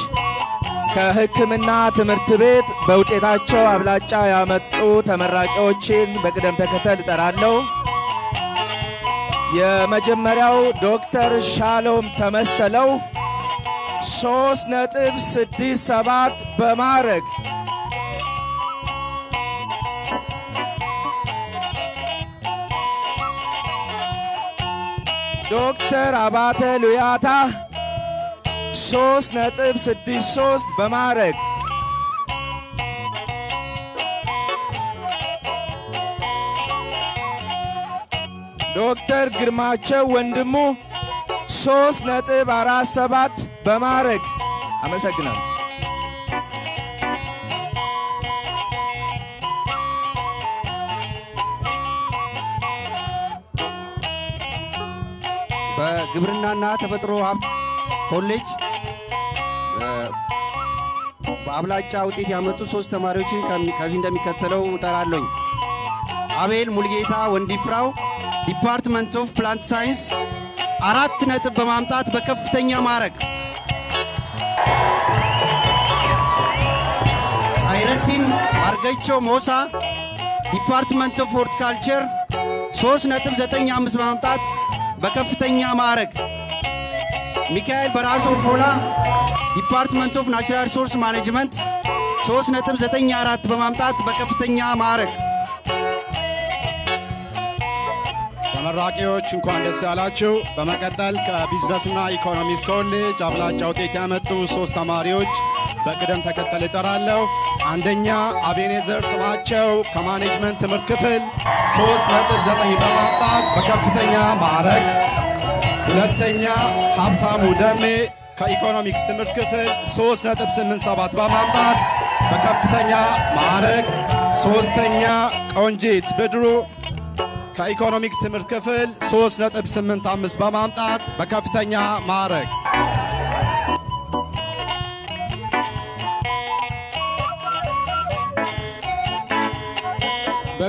ከሕክምና ትምህርት ቤት በውጤታቸው አብላጫ ያመጡ ተመራቂዎችን በቅደም ተከተል እጠራለሁ። የመጀመሪያው ዶክተር ሻሎም ተመሰለው ሶስት ነጥብ ስድስት ሰባት በማዕረግ ዶክተር አባተ ሉያታ ሶስት ነጥብ ስድስት ሶስት በማዕረግ ዶክተር ግርማቸው ወንድሙ ሶስት ነጥብ አራት ሰባት በማዕረግ አመሰግናለሁ። በግብርናና ተፈጥሮ ሀብት ኮሌጅ በአብላጫ ውጤት ያመጡ ሶስት ተማሪዎችን ከዚህ እንደሚከተለው እጠራለኝ። አቤል ሙልጌታ ወንዲፍራው Department of Plant Science። አራት ነጥብ በማምጣት በከፍተኛ ማዕረግ። አይረዲን አርገቾ ሞሳ Department of Horticulture። 3.95 በማምጣት በከፍተኛ ማዕረግ ሚካኤል በራሶ ፎላ Department of Natural Resource Management 3.94 በማምጣት በከፍተኛ ማዕረግ ተመራቂዎች እንኳን ደስ ያላችሁ። በመቀጠል ከቢዝነስና ኢኮኖሚክስ ኮሌጅ አብላጫ ውጤት ያመጡ ሶስት ተማሪዎች በቅደም ተከተል እጠራለሁ። አንደኛ አቤኔዘር ስማቸው ከ Management ትምህርት ክፍል 3.9 በማምጣት በከፍተኛ ማዕረግ፣ ሁለተኛ ሀብታሙ ደሜ ከኢኮኖሚክስ ትምህርት ክፍል 3.87 በማምጣት በከፍተኛ ማዕረግ፣ ሶስተኛ ቆንጂት ብድሩ ከኢኮኖሚክስ ትምህርት ክፍል 3.85 በማምጣት በከፍተኛ ማዕረግ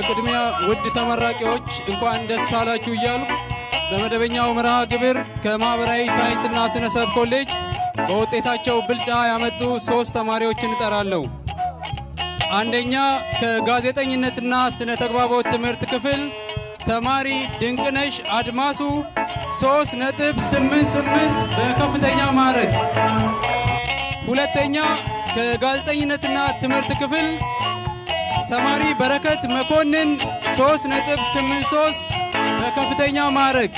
በቅድሚያ ውድ ተመራቂዎች እንኳን ደስ አላችሁ እያሉ በመደበኛው መርሃ ግብር ከማኅበራዊ ሳይንስና ስነ ሰብ ኮሌጅ በውጤታቸው ብልጫ ያመጡ ሦስት ተማሪዎችን እጠራለሁ። አንደኛ ከጋዜጠኝነትና ስነ ተግባቦት ትምህርት ክፍል ተማሪ ድንቅነሽ አድማሱ ሶስት ነጥብ ስምንት ስምንት በከፍተኛ ማዕረግ። ሁለተኛ ከጋዜጠኝነትና ትምህርት ክፍል ተማሪ በረከት መኮንን ሶስት ነጥብ ስምንት ሶስት በከፍተኛ ማዕረግ።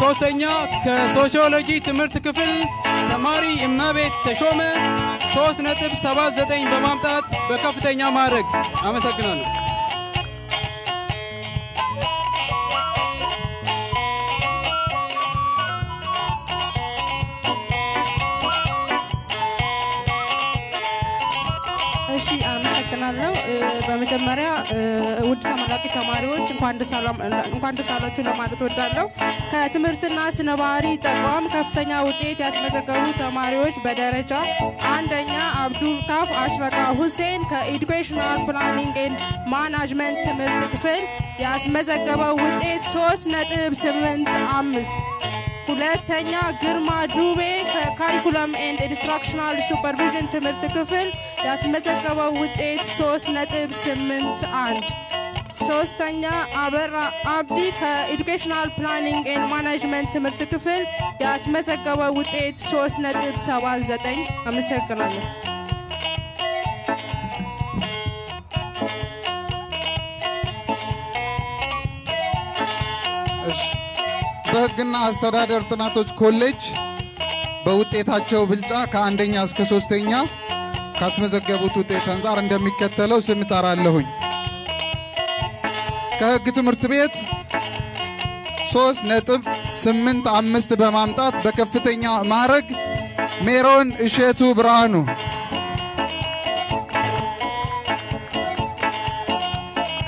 ሶስተኛ ከሶሺዮሎጂ ትምህርት ክፍል ተማሪ እመቤት ተሾመ ሶስት ነጥብ ሰባት ዘጠኝ በማምጣት በከፍተኛ ማዕረግ። አመሰግናለሁ። በመጀመሪያ ውድ ተመራቂ ተማሪዎች እንኳን ደስ አላችሁ ለማለት ወዳለሁ። ከትምህርትና ስነ ባህሪ ተቋም ከፍተኛ ውጤት ያስመዘገቡ ተማሪዎች በደረጃ አንደኛ አብዱል ካፍ አሽረቃ ሁሴን ከ Educational Planning and Management ትምህርት ክፍል ያስመዘገበው ውጤት 3 ነጥብ 8 አምስት ሁለተኛ ግርማ ዱቤ ከ Curriculum and Instructional Supervision ትምህርት ክፍል ያስመዘገበው ውጤት 3 ነጥብ 8 1 ሶስተኛ አበራ አብዲ ከ Educational Planning and Management ትምህርት ክፍል ያስመዘገበው ውጤት 3 ነጥብ 79 አመሰግናለሁ። በሕግና አስተዳደር ጥናቶች ኮሌጅ በውጤታቸው ብልጫ ከአንደኛ እስከ ሶስተኛ ካስመዘገቡት ውጤት አንጻር እንደሚከተለው ስም እጠራለሁኝ። ከህግ ትምህርት ቤት ሶስት ነጥብ ስምንት አምስት በማምጣት በከፍተኛ ማዕረግ ሜሮን እሸቱ ብርሃኑ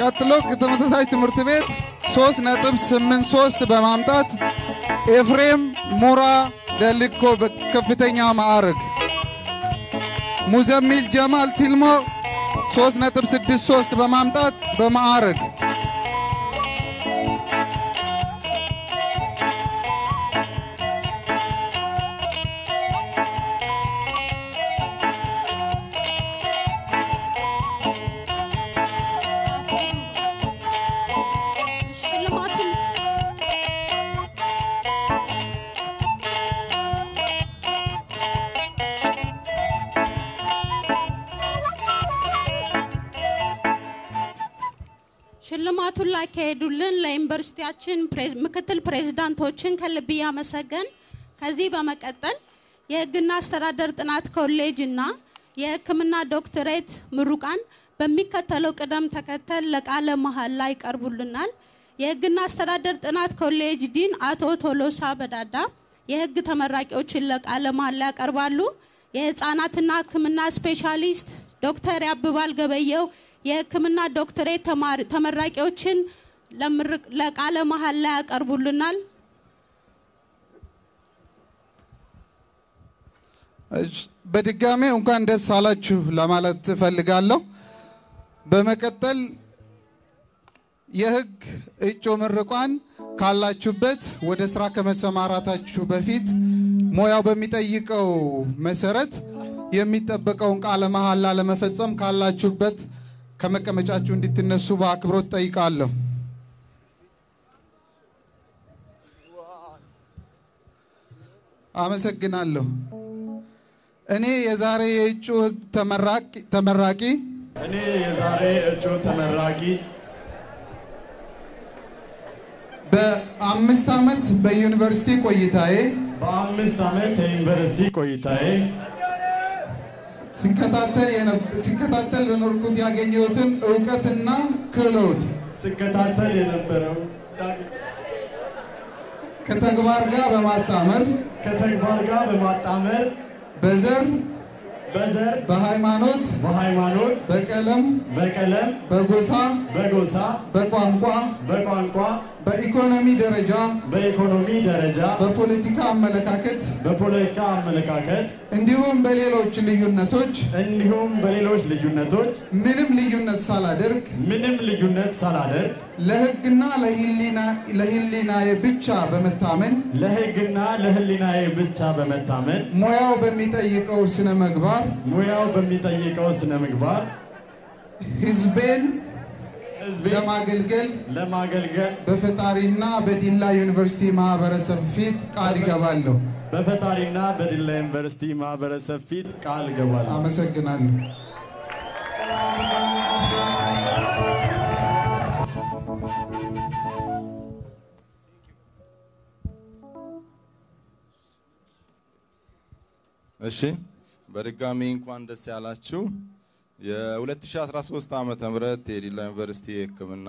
ቀጥሎ ከተመሳሳይ ትምህርት ቤት ሶስት ነጥብ ስምንት ሶስት በማምጣት ኤፍሬም ሙራ ደልኮ በከፍተኛ ማዕረግ። ሙዘሚል ጀማል ቲልሞ ሶስት ነጥብ ስድስት ሶስት በማምጣት በማዕረግ ለዩኒቨርሲቲያችን ፕሬዝ- ምክትል ፕሬዝዳንቶችን ከልብ እያመሰገን ከዚህ በመቀጠል የሕግና አስተዳደር ጥናት ኮሌጅ እና የሕክምና ዶክትሬት ምሩቃን በሚከተለው ቅደም ተከተል ለቃለ መሐላ ይቀርቡልናል። የሕግና አስተዳደር ጥናት ኮሌጅ ዲን አቶ ቶሎሳ በዳዳ የሕግ ተመራቂዎችን ለቃለ መሐላ ያቀርባሉ። የህፃናትና ሕክምና ስፔሻሊስት ዶክተር ያብባል ገበየው የሕክምና ዶክትሬት ተመራቂዎችን ለቃለ መሐላ ያቀርቡልናል። በድጋሜ እንኳን ደስ አላችሁ ለማለት እፈልጋለሁ። በመቀጠል የህግ እጩ ምርቋን ካላችሁበት ወደ ስራ ከመሰማራታችሁ በፊት ሙያው በሚጠይቀው መሰረት የሚጠበቀውን ቃለ መሐላ ለመፈጸም ካላችሁበት ከመቀመጫችሁ እንድትነሱ በአክብሮት ጠይቃለሁ። አመሰግናለሁ። እኔ የዛሬ የእጩ ህግ ተመራቂ ተመራቂ እኔ የዛሬ እጩ ተመራቂ በአምስት ዓመት በዩኒቨርሲቲ ቆይታዬ በአምስት ዓመት የዩኒቨርሲቲ ቆይታዬ ሲከታተል በኖርኩት ያገኘሁትን እውቀትና ክህሎት ስከታተል የነበረው ከተግባር ጋር በማጣመር ከተግባር ጋር በማጣመር በዘር በዘር በሃይማኖት በሃይማኖት በቀለም በቀለም በጎሳ በጎሳ በቋንቋ በቋንቋ በኢኮኖሚ ደረጃ በኢኮኖሚ ደረጃ በፖለቲካ አመለካከት በፖለቲካ አመለካከት እንዲሁም በሌሎች ልዩነቶች እንዲሁም በሌሎች ልዩነቶች ምንም ልዩነት ሳላደርግ ምንም ልዩነት ሳላደርግ ለሕግና ለሕሊና ለሕሊናዬ ብቻ በመታመን ለሕግና ለሕሊናዬ ብቻ በመታመን ሙያው በሚጠይቀው ስነ ምግባር ሙያው በሚጠይቀው ስነ ምግባር ሕዝቤን ሕዝቤን ለማገልገል ለማገልገል በፈጣሪና በዲላ ዩኒቨርሲቲ ማህበረሰብ ፊት ቃል ይገባለሁ። በፈጣሪና በዲላ ዩኒቨርሲቲ ማህበረሰብ ፊት ቃል እገባለሁ። አመሰግናለሁ። እሺ በድጋሚ እንኳን ደስ ያላችሁ። የ2013 ዓመተ ምህረት የዲላ ዩኒቨርሲቲ የሕክምና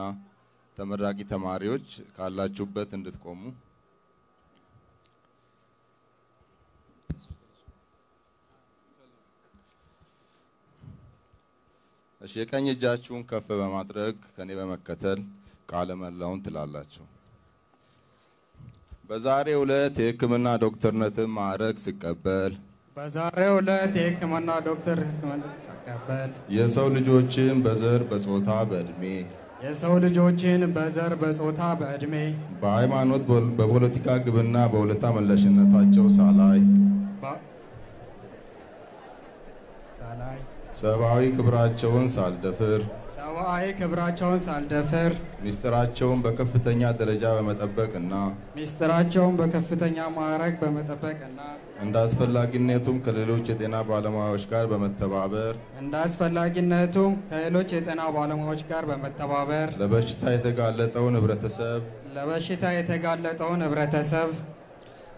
ተመራቂ ተማሪዎች ካላችሁበት እንድትቆሙ። እሺ የቀኝ እጃችሁን ከፍ በማድረግ ከኔ በመከተል ቃለ መሐላውን ትላላችሁ። በዛሬው ዕለት የሕክምና ዶክተርነትን ማዕረግ ስቀበል በዛሬው ዕለት የሕክምና ዶክተር ሕክምና ሲቀበል የሰው ልጆችን በዘር፣ በጾታ፣ በእድሜ፣ የሰው ልጆችን በዘር፣ በጾታ፣ በዕድሜ በሃይማኖት፣ በፖለቲካ ግብና በውለታ መለሽነታቸው ሳላይ ሳላይ ሰብአዊ ክብራቸውን ሳልደፍር ሰብአዊ ክብራቸውን ሳልደፍር ሚስጥራቸውን በከፍተኛ ደረጃ በመጠበቅና ሚስጥራቸውን በከፍተኛ ማዕረግ በመጠበቅና እንደ አስፈላጊነቱም ከሌሎች የጤና ባለሙያዎች ጋር በመተባበር እንደ አስፈላጊነቱም ከሌሎች የጤና ባለሙያዎች ጋር በመተባበር ለበሽታ የተጋለጠውን ህብረተሰብ ለበሽታ የተጋለጠውን ህብረተሰብ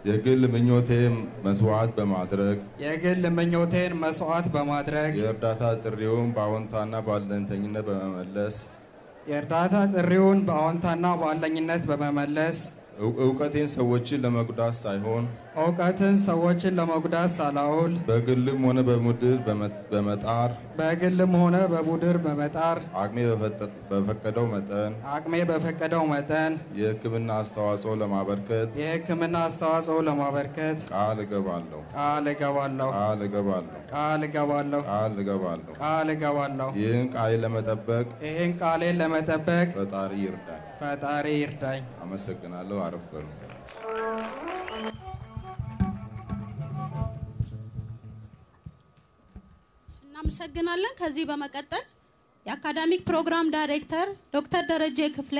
የግል ምኞቴም መስዋዕት በማድረግ የግል ምኞቴን መስዋዕት በማድረግ የእርዳታ ጥሪውን በአዎንታና በአለንተኝነት በመመለስ የእርዳታ ጥሪውን በአዎንታና በአለኝነት በመመለስ እውቀቴን ሰዎችን ለመጉዳት ሳይሆን እውቀትን ሰዎችን ለመጉዳት ሳላውል በግልም ሆነ በቡድን በመ- በመጣር በግልም ሆነ በቡድር በመጣር አቅሜ በፈቀደው መጠን አቅሜ በፈቀደው መጠን የሕክምና አስተዋጽኦ ለማበርከት የሕክምና አስተዋጽኦ ለማበርከት ቃል እገባለሁ ቃል እገባለሁ ቃል እገባለሁ ቃል እገባለሁ ቃል እገባለሁ። ቃል እገባለሁ። ይህን ቃሌን ለመጠበቅ ይህን ቃሌን ለመጠበቅ ፈጣሪ ይርዳኝ። ፈጣሪ ይርዳኝ። አመሰግናለሁ። አረፍ በሉ። እናመሰግናለን። ከዚህ በመቀጠል የአካዳሚክ ፕሮግራም ዳይሬክተር ዶክተር ደረጀ ክፍሌ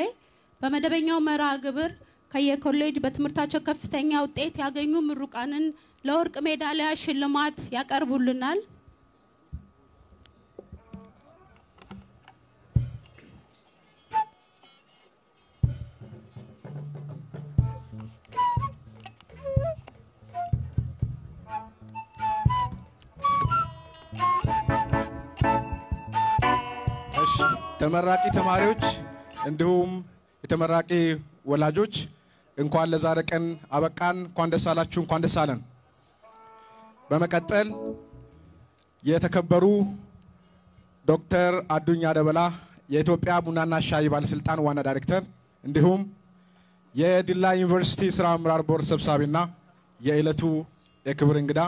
በመደበኛው መርሃ ግብር ከየኮሌጅ በትምህርታቸው ከፍተኛ ውጤት ያገኙ ምሩቃንን ለወርቅ ሜዳሊያ ሽልማት ያቀርቡልናል። ተመራቂ ተማሪዎች እንዲሁም የተመራቂ ወላጆች እንኳን ለዛሬ ቀን አበቃን። እንኳን ደስ አላችሁ፣ እንኳን ደስ አለን። በመቀጠል የተከበሩ ዶክተር አዱኛ ደበላ የኢትዮጵያ ቡናና ሻይ ባለስልጣን ዋና ዳይሬክተር እንዲሁም የዲላ ዩኒቨርሲቲ ስራ አመራር ቦርድ ሰብሳቢና የዕለቱ የክብር እንግዳ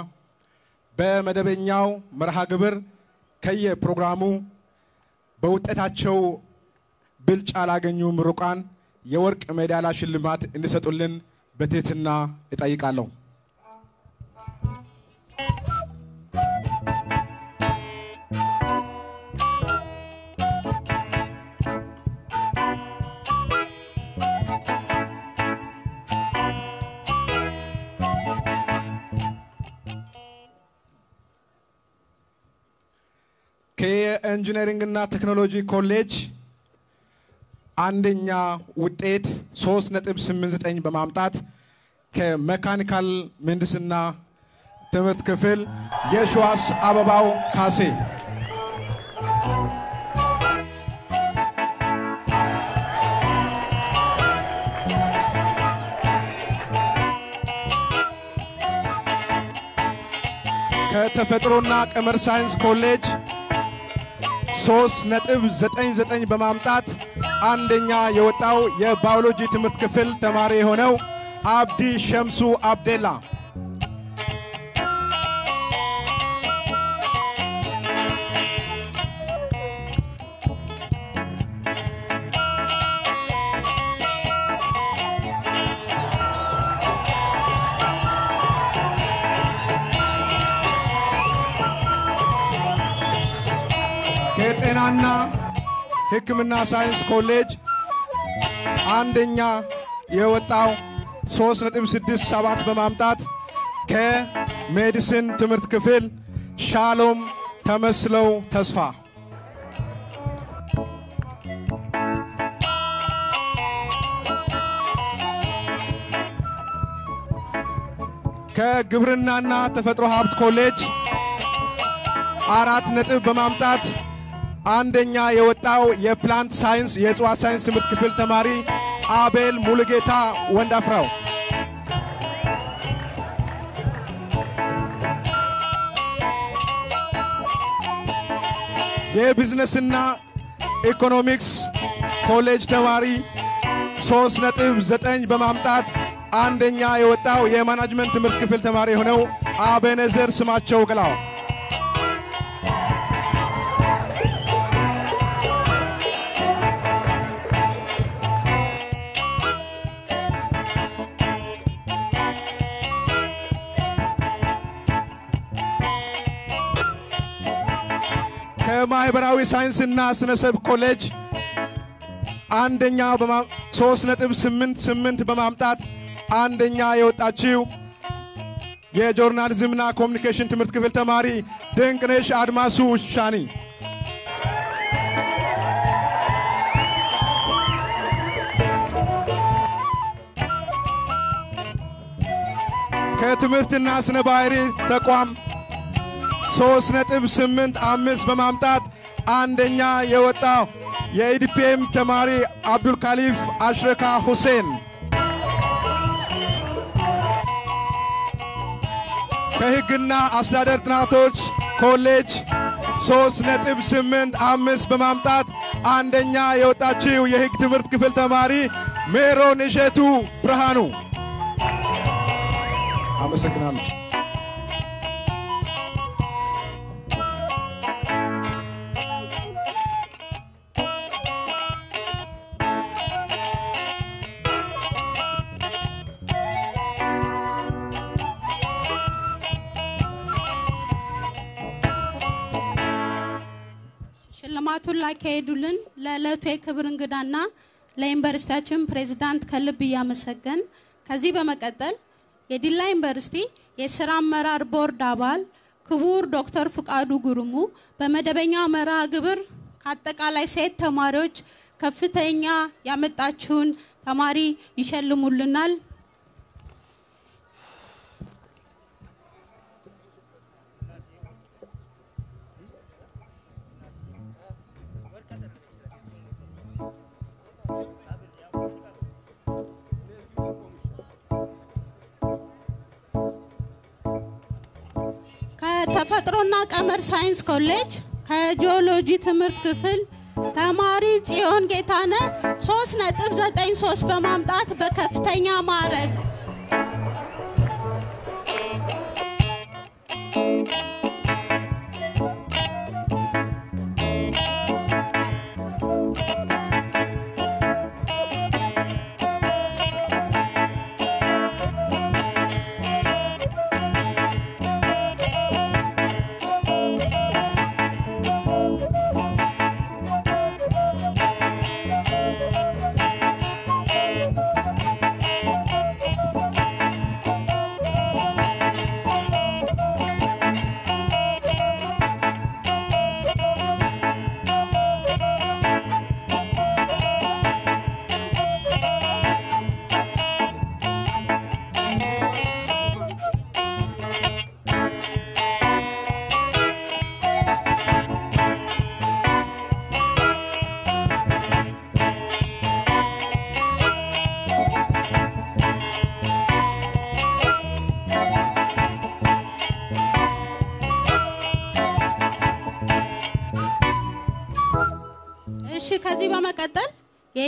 በመደበኛው መርሃ ግብር ከየፕሮግራሙ በውጤታቸው ብልጫ ላገኙ ምሩቃን የወርቅ ሜዳሊያ ሽልማት እንዲሰጡልን በትህትና እጠይቃለሁ። ከኢንጂነሪንግና ቴክኖሎጂ ኮሌጅ አንደኛ ውጤት 3.89 በማምጣት ከሜካኒካል ምህንድስና ትምህርት ክፍል የሸዋስ አበባው ካሴ። ከተፈጥሮና ቀመር ሳይንስ ኮሌጅ 3.99 በማምጣት አንደኛ የወጣው የባዮሎጂ ትምህርት ክፍል ተማሪ የሆነው አብዲ ሸምሱ አብዴላ ሕክምና ሳይንስ ኮሌጅ አንደኛ የወጣው 3.67 በማምጣት ከ Medicine ትምህርት ክፍል ሻሎም ተመስለው ተስፋ። ከግብርናና ተፈጥሮ ሀብት ኮሌጅ አራት ነጥብ በማምጣት አንደኛ የወጣው የ Plant Science የእጽዋት ሳይንስ ትምህርት ክፍል ተማሪ አቤል ሙሉጌታ ወንዳፍራው። የቢዝነስና ኢኮኖሚክስ ኮሌጅ ተማሪ ሶስት ነጥብ ዘጠኝ በማምጣት አንደኛ የወጣው የ Management ትምህርት ክፍል ተማሪ የሆነው አቤነዘር ስማቸው ግላው ከማህበራዊ ሳይንስና ስነሰብ ኮሌጅ አንደኛ ሶስት ነጥብ ስምንት ስምንት በማምጣት አንደኛ የወጣችው የጆርናሊዝምና ኮሚኒኬሽን ትምህርት ክፍል ተማሪ ድንቅነሽ አድማሱ ሻኒ ከትምህርትና ስነ ባህሪ ተቋም ሶስት ነጥብ ስምንት አምስት በማምጣት አንደኛ የወጣው የኢዲፒኤም ተማሪ አብዱልካሊፍ አሽረካ ሁሴን ከሕግና አስተዳደር ጥናቶች ኮሌጅ ሶስት ነጥብ ስምንት አምስት በማምጣት አንደኛ የወጣችው የሕግ ትምህርት ክፍል ተማሪ ሜሮን እሸቱ ብርሃኑ። አመሰግናለሁ። ሽልማቱን ላካሄዱልን ለዕለቱ የክብር እንግዳና ለዩኒቨርሲቲያችን ፕሬዝዳንት ከልብ እያመሰገን ከዚህ በመቀጠል የዲላ ዩኒቨርሲቲ የስራ አመራር ቦርድ አባል ክቡር ዶክተር ፍቃዱ ጉርሙ በመደበኛ መርሃ ግብር ከአጠቃላይ ሴት ተማሪዎች ከፍተኛ ያመጣችውን ተማሪ ይሸልሙልናል። ከተፈጥሮና ቀመር ሳይንስ ኮሌጅ ከጂኦሎጂ ትምህርት ክፍል ተማሪ ጽዮን ጌታነ 3.93 በማምጣት በከፍተኛ ማዕረግ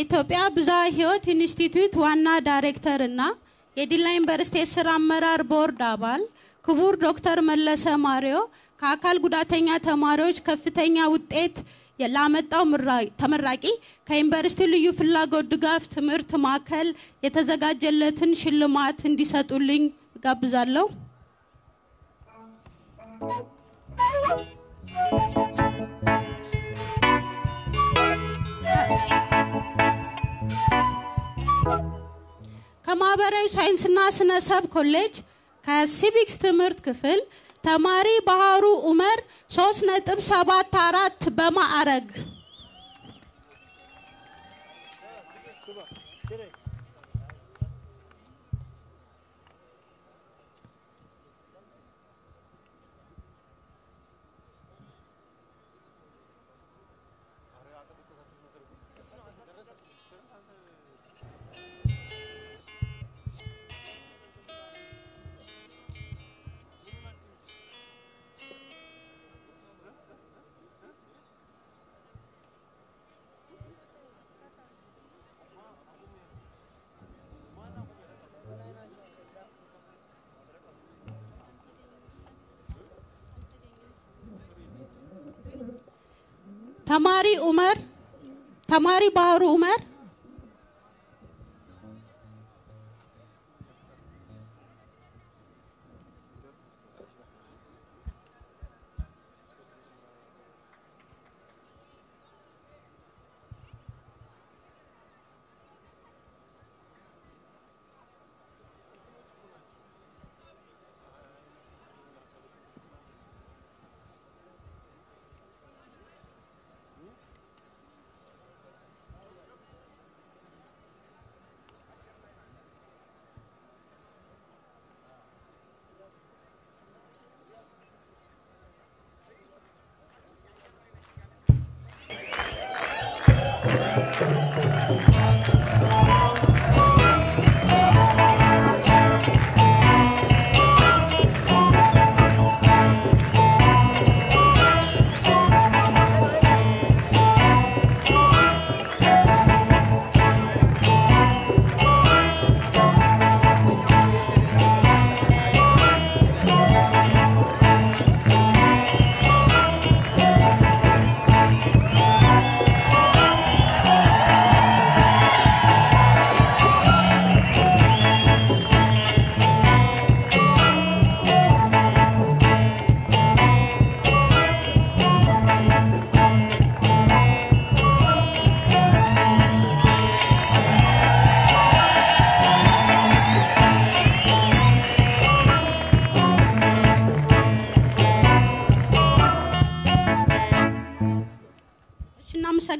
የኢትዮጵያ ብዝሃ ሕይወት ኢንስቲትዩት ዋና ዳይሬክተር እና የዲላ ዩኒቨርሲቲ የስራ አመራር ቦርድ አባል ክቡር ዶክተር መለሰ ማሪዮ ከአካል ጉዳተኛ ተማሪዎች ከፍተኛ ውጤት ላመጣው ተመራቂ ከዩኒቨርሲቲ ልዩ ፍላጎት ድጋፍ ትምህርት ማዕከል የተዘጋጀለትን ሽልማት እንዲሰጡልኝ እጋብዛለሁ። ከማህበራዊ ሳይንስና ስነ ሰብ ኮሌጅ ከሲቪክስ ትምህርት ክፍል ተማሪ ባህሩ ኡመር 3.74 በማዕረግ ተማሪ ኡመር ተማሪ ባህሩ ኡመር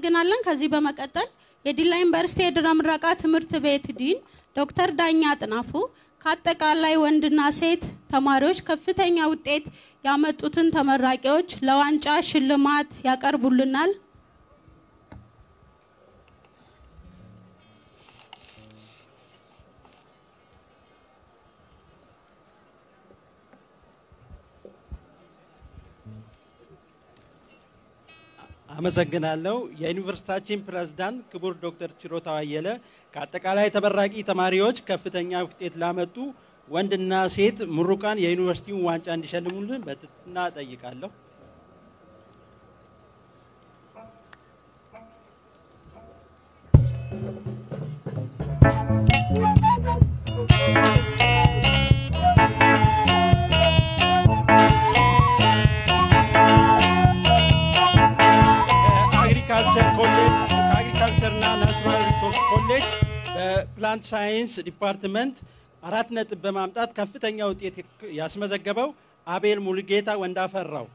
እናመሰግናለን። ከዚህ በመቀጠል የዲላ ዩኒቨርሲቲ የድህረ ምረቃ ትምህርት ቤት ዲን ዶክተር ዳኛ አጥናፉ ከአጠቃላይ ወንድና ሴት ተማሪዎች ከፍተኛ ውጤት ያመጡትን ተመራቂዎች ለዋንጫ ሽልማት ያቀርቡልናል። አመሰግናለሁ። የዩኒቨርሲቲያችን ፕሬዝዳንት ክቡር ዶክተር ችሮታ አየለ ከአጠቃላይ ተመራቂ ተማሪዎች ከፍተኛ ውጤት ላመጡ ወንድና ሴት ምሩቃን የዩኒቨርሲቲውን ዋንጫ እንዲሸልሙልን በትህትና እጠይቃለሁ። ከ Agriculture ኮሌጅ ከ Agriculture ና Natural Resource ኮሌጅ በ Plant Science Department አራት ነጥብ በማምጣት ከፍተኛ ውጤት ያስመዘገበው አቤል ሙሉጌታ ወንዳፈራው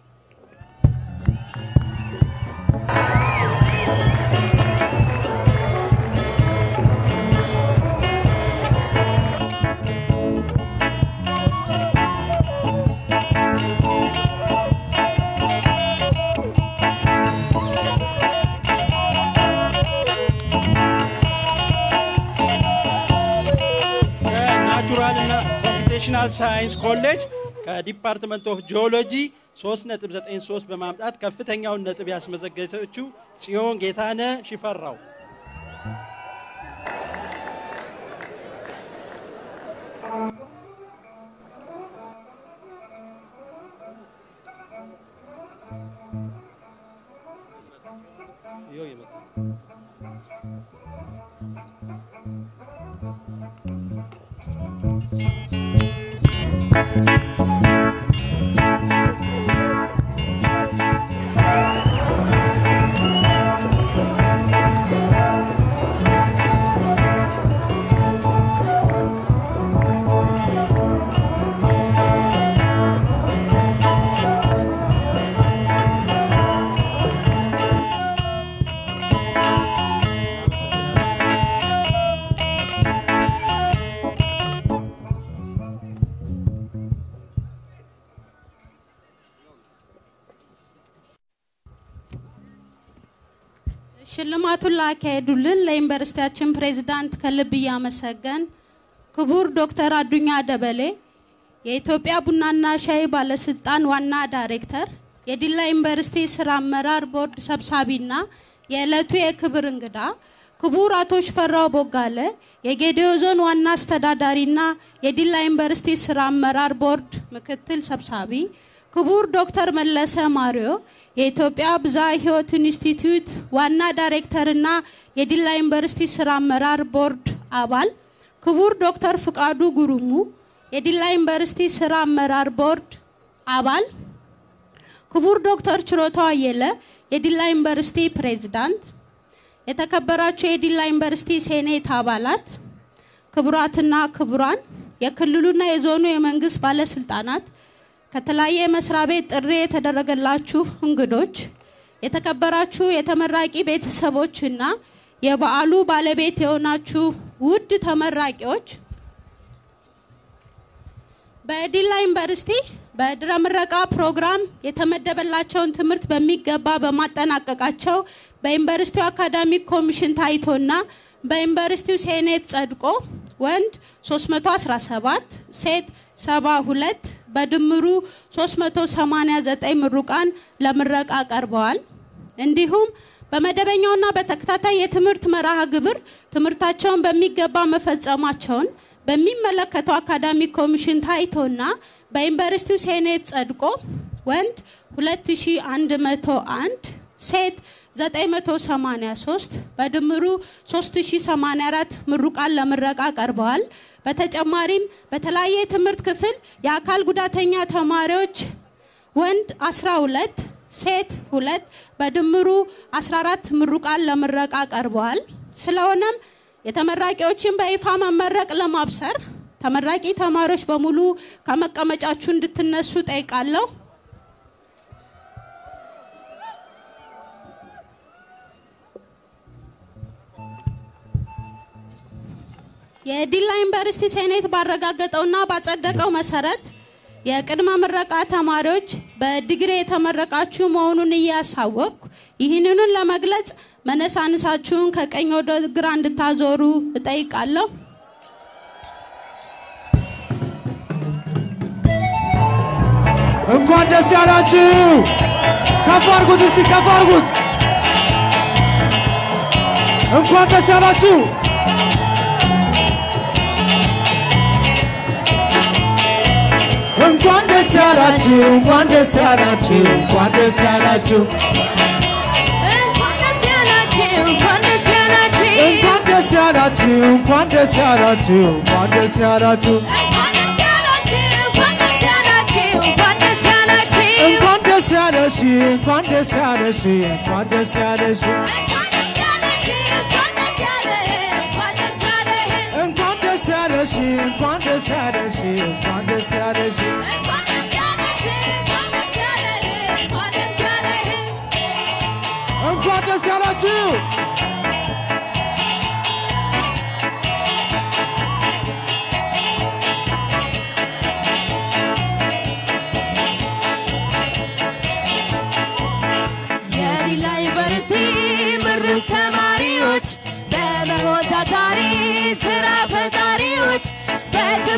Computational Science ኮሌጅ ከ Department of Geology 3.93 በማምጣት ከፍተኛውን ነጥብ ያስመዘገበችው ጽዮን ጌታነ ሽፈራው ሽልማቱን ላካሄዱልን ለዩኒቨርሲቲያችን ፕሬዝዳንት ከልብ እያመሰገን ክቡር ዶክተር አዱኛ ደበሌ የኢትዮጵያ ቡናና ሻይ ባለስልጣን ዋና ዳይሬክተር፣ የዲላ ዩኒቨርሲቲ ስራ አመራር ቦርድ ሰብሳቢና የዕለቱ የክብር እንግዳ ክቡር አቶ ሽፈራው ቦጋለ የጌዴኦ ዞን ዋና አስተዳዳሪና የዲላ ዩኒቨርሲቲ ስራ አመራር ቦርድ ምክትል ሰብሳቢ፣ ክቡር ዶክተር መለሰ ማሪዮ የኢትዮጵያ ብዝሃ ሕይወት ኢንስቲትዩት ዋና ዳይሬክተርና የዲላ ዩኒቨርሲቲ ስራ አመራር ቦርድ አባል፣ ክቡር ዶክተር ፍቃዱ ጉሩሙ የዲላ ዩኒቨርሲቲ ስራ አመራር ቦርድ አባል፣ ክቡር ዶክተር ችሮታው አየለ የዲላ ዩኒቨርሲቲ ፕሬዝዳንት፣ የተከበራችሁ የዲላ ዩኒቨርሲቲ ሴኔት አባላት፣ ክቡራትና ክቡራን፣ የክልሉና የዞኑ የመንግስት ባለስልጣናት፣ ከተለያየ መስሪያ ቤት ጥሪ የተደረገላችሁ እንግዶች፣ የተከበራችሁ የተመራቂ ቤተሰቦችና የበዓሉ ባለቤት የሆናችሁ ውድ ተመራቂዎች በዲላ ዩኒቨርሲቲ በድረ ምረቃ ፕሮግራም የተመደበላቸውን ትምህርት በሚገባ በማጠናቀቃቸው በዩኒቨርሲቲው አካዳሚክ ኮሚሽን ታይቶና በዩኒቨርሲቲው ሴኔት ጸድቆ ወንድ 317 ሴት 72 በድምሩ 389 ምሩቃን ለምረቃ ቀርበዋል። እንዲሁም በመደበኛውና በተከታታይ የትምህርት መርሃ ግብር ትምህርታቸውን በሚገባ መፈጸማቸውን በሚመለከተው አካዳሚክ ኮሚሽን ታይቶና በዩኒቨርሲቲው ሴኔት ጸድቆ ወንድ 2101 ሴት 983 በድምሩ 3084 ምሩቃን ለምረቃ ቀርበዋል። በተጨማሪም በተለያየ የትምህርት ክፍል የአካል ጉዳተኛ ተማሪዎች ወንድ 12 ሴት ሁለት በድምሩ 14 ምሩቃን ለምረቃ ቀርበዋል። ስለሆነም የተመራቂዎችን በይፋ መመረቅ ለማብሰር ተመራቂ ተማሪዎች በሙሉ ከመቀመጫችሁ እንድትነሱ ጠይቃለሁ። የዲላ ዩኒቨርሲቲ ሴኔት ባረጋገጠውና ባጸደቀው መሰረት የቅድመ ምረቃ ተማሪዎች በዲግሪ የተመረቃችሁ መሆኑን እያሳወቅኩ ይህንኑን ለመግለጽ መነሳንሳችሁን ከቀኝ ወደ ግራ እንድታዞሩ እጠይቃለሁ። እንኳን ደስ ያላችሁ። ከፍ አድርጉት እስቲ ከፍ አድርጉት። እንኳን ደስ ያላችሁ። እንኳን ደስ ያላችሁ። እንኳን ደስ ያላችሁ። እንኳን ደስ ያላችሁ። እንኳን ደስ ያላችሁ እንኳን ደስ ያላችሁ እንኳን ደስ ያላችሁ። እንኳን ደስ ያለሽ። እንኳን ደስ ያለሽ። እንኳን ደስ ያለሽ። ያለሽ። እንኳን ደስ ያለሽ። እንኳን ደስ ያለሽ። እንኳን ደስ ያላችሁ።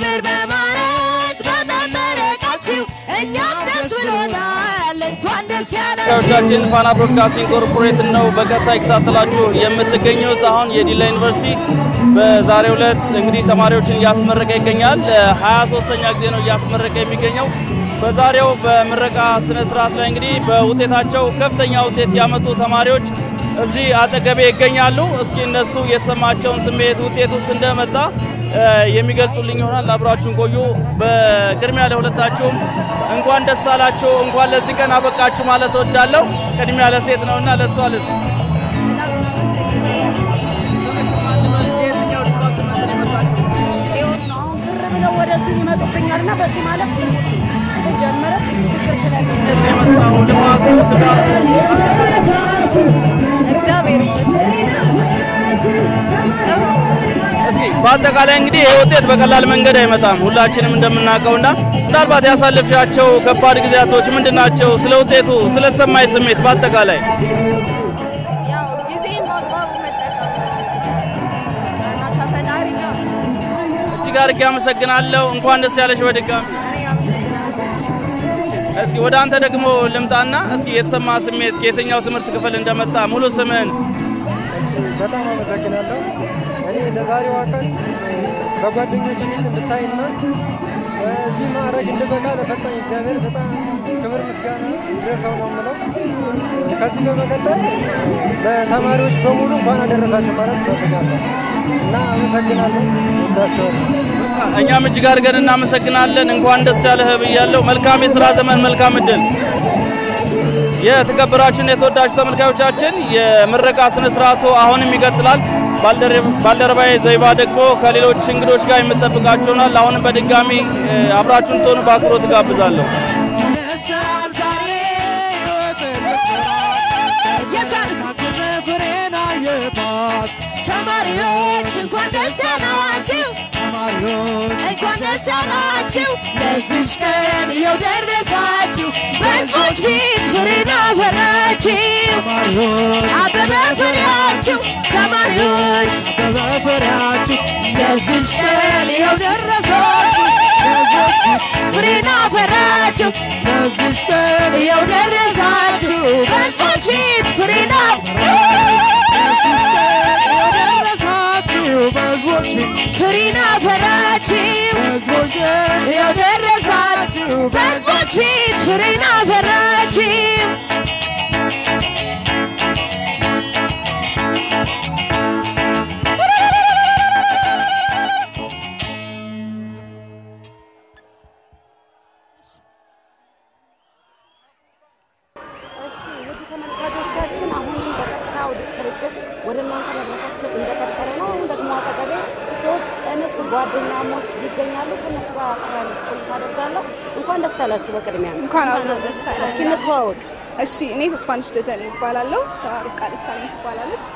በክብር በማዕረግ በመመረቃችሁ እኛም ደስ ብሎናል። እንኳን ደስ ያላችሁ። ፋና ብሮድካስቲንግ ኮርፖሬት ነው በቀጥታ ይከታተላችሁ የምትገኙት። አሁን የዲላ ዩኒቨርሲቲ በዛሬው ዕለት እንግዲህ ተማሪዎችን እያስመረቀ ይገኛል። ሀያ ሶስተኛ ጊዜ ነው እያስመረቀ የሚገኘው። በዛሬው በምረቃ ስነ ስርዓት ላይ እንግዲህ በውጤታቸው ከፍተኛ ውጤት ያመጡ ተማሪዎች እዚህ አጠገቤ ይገኛሉ። እስኪ እነሱ የተሰማቸውን ስሜት ውጤቱስ እንደመጣ የሚገልጹልኝ ይሆናል። አብራችሁን ቆዩ። በቅድሚያ ለሁለታችሁም እንኳን ደስ አላችሁ፣ እንኳን ለዚህ ቀን አበቃችሁ ማለት እወዳለሁ። ቅድሚያ ለሴት ነውና ለእሷ ብለው ወደዚህ ይመጡብኛል በዚህ ማለፍ ስጀምር ችግር እግዚአብሔር በአጠቃላይ እንግዲህ ይህ ውጤት በቀላል መንገድ አይመጣም፣ ሁላችንም እንደምናውቀውና ምናልባት ያሳለፍሻቸው ከባድ ጊዜያቶች ምንድን ናቸው? ስለ ውጤቱ ስለተሰማኝ ስሜት በአጠቃላይ እጅግ አድርጌ አመሰግናለሁ። እንኳን ደስ ያለሽ በድጋሚ። እስኪ ወደ አንተ ደግሞ ልምጣና እስኪ የተሰማ ስሜት ከየትኛው ትምህርት ክፍል እንደመጣ ሙሉ ስምህን በጣም አመሰግናለሁ። እኔ ለዛሬዋ ቀን በጓደኞች ፊት እንድታይና በዚህ ማዕረግ እንድበቃ ለፈጣኝ እግዚአብሔር በጣም ክብር ምስጋና ይድረሰው ነው የምለው። ከዚህ በመቀጠል ለተማሪዎች በሙሉ እንኳን አደረሳችሁ ማለት እፈልጋለሁ እና አመሰግናለሁ። እኛም እጅግ አድርገን እናመሰግናለን። እንኳን ደስ ያለህ ብያለሁ። መልካም የስራ ዘመን፣ መልካም እድል። የተከበራችሁና የተወዳጁ ተመልካዮቻችን የምረቃ ስነ ስርዓቱ አሁንም ይቀጥላል። ባልደረባዬ ዘይባ ደግሞ ከሌሎች እንግዶች ጋር የምጠብቃችሁ ይሆናል። አሁንም በድጋሚ አብራችሁን ትሆኑ በአክብሮት ጋብዛለሁ። እንኳን ደስ ያላችሁ ለዚች ቀን ይኸው ደረሳችሁ በሕዝቦች ፊት ፍሬን አፈራችሁ አበበ ፍሬያችሁ ተማሪዎች አበበ ፍሬያችሁ ለዚች ቀን ይኸው ደረሳችሁ በሕዝቦች ፊት ፍሬን አፈራችሁ ለዚች ቀን ይኸው ደረሳችሁ በሕዝቦች ፊት ፍሬን ፍሬን አፈራችሁ ይኸው ደረሳችሁ በሕዝቦች ፊት ፍሬን አፈራችሁ እንኳን አብሮ ደስ አለን። እስኪ እንተዋወቅ። እሺ እኔ ተስፋንሽ ደጀኔ ይባላለሁ። እሷ ርብቃ ደሳለኝ ትባላለች።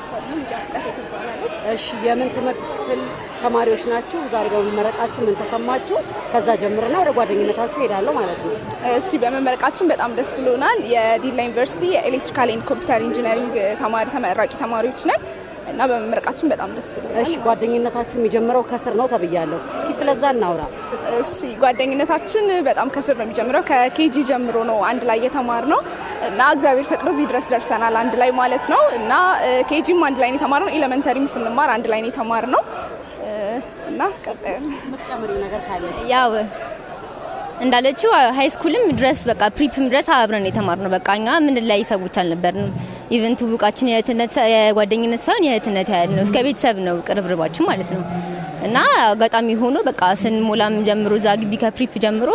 ትባላለች። እሺ የምን ትምህርት ክፍል ተማሪዎች ናችሁ? ዛሬ በመመረቃችሁ ምን ተሰማችሁ? ከዛ ጀምርና ወደ ጓደኝነታችሁ ሄዳለሁ ማለት ነው። እሺ በመመረቃችን በጣም ደስ ብሎናል። የዲላ ዩኒቨርሲቲ የ electrical and computer engineering ተማሪ ተመራቂ ተማሪዎች ነን እና በመመረቃችን በጣም ደስ ብሎናል። እሺ ጓደኝነታችሁ የሚጀምረው ከስር ነው ተብያለሁ። እስኪ ስለዛ እናውራ። እሺ ጓደኝነታችን በጣም ከስር ነው የሚጀምረው። ከ KG ጀምሮ ነው አንድ ላይ የተማርነው እና እግዚአብሔር ፈቅዶ እዚህ ድረስ ደርሰናል አንድ ላይ ማለት ነው እና KG ም አንድ ላይ ነው የተማርነው። elementary ም ስንማር አንድ ላይ ነው የተማርነው እና ቀጣዩ የምትጨምሪው ነገር ካለሽ ያው እንዳለችው high school ም ድረስ በቃ prep ም ድረስ አብረን የተማርነው በቃ እኛ ምን ላይ ሰዎች አልነበርንም። even ትውቃችን የጓደኝነት ሳይሆን የእህትነት ያህል ነው። እስከ ቤተሰብ ነው ቅርርባችን ማለት ነው። እና አጋጣሚ ሆኖ በቃ ስንሞላም ጀምሮ እዛ ግቢ ከ prep ጀምሮ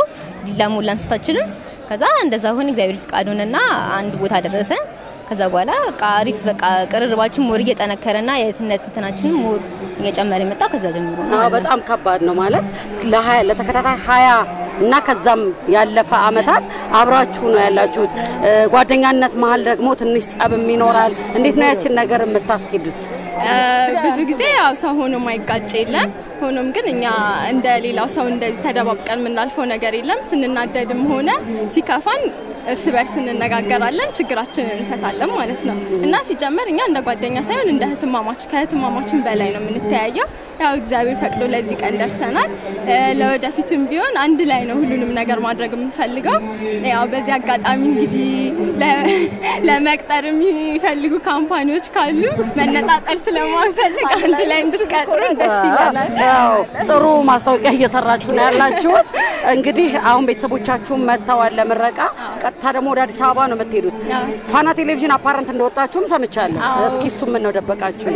ዲላ ሞላን ስታችንም ከዛ እንደዛ ሆነ እግዚአብሔር ፍቃድ ሆነና አንድ ቦታ ደረሰን። ከዛ በኋላ በቃ አሪፍ በቃ ቅርርባችን more እየጠነከረና የእህትነት እንትናችን more እየጨመረ የመጣ ከዛ ጀምሮ ነው በጣም ከባድ ነው ማለት ለሀያ ለተከታታይ ሀያ እና ከዛም ያለፈ አመታት አብራችሁ ነው ያላችሁት። ጓደኛነት መሀል ደግሞ ትንሽ ጸብም ይኖራል። እንዴት ነው ያችን ነገር የምታስኬዱት? ብዙ ጊዜ ያው ሰው ሆኖ ማይጋጭ የለም። ሆኖም ግን እኛ እንደ ሌላው ሰው እንደዚህ ተደባብቀን የምናልፈው ነገር የለም። ስንናደድም ሆነ ሲከፋን እርስ በርስ እንነጋገራለን፣ ችግራችንን እንፈታለን ማለት ነው እና ሲጀመር እኛ እንደ ጓደኛ ሳይሆን እንደ እህትማማች ከእህትማማችን በላይ ነው የምንተያየው። ያው እግዚአብሔር ፈቅዶ ለዚህ ቀን ደርሰናል። ለወደፊትም ቢሆን አንድ ላይ ነው ሁሉንም ነገር ማድረግ የምፈልገው። ያው በዚህ አጋጣሚ እንግዲህ ለ- (laughs) ለመቅጠር የሚፈልጉ company ዎች ካሉ መነጣጠል ስለማንፈልግ አንድ ላይ እንድትቀጥሩን ደስ ይለናል። ያው ጥሩ ማስታወቂያ እየሰራችሁ ነው ያላችሁት። እንግዲህ አሁን ቤተሰቦቻችሁም መጥተዋል ለምረቃ። ቀጥታ ደግሞ ወደ አዲስ አበባ ነው የምትሄዱት። ፋና ቴሌቪዥን apparent እንደወጣችሁም ሰምቻለሁ። እስኪ እሱ ምን ነው ደበቃችሁ?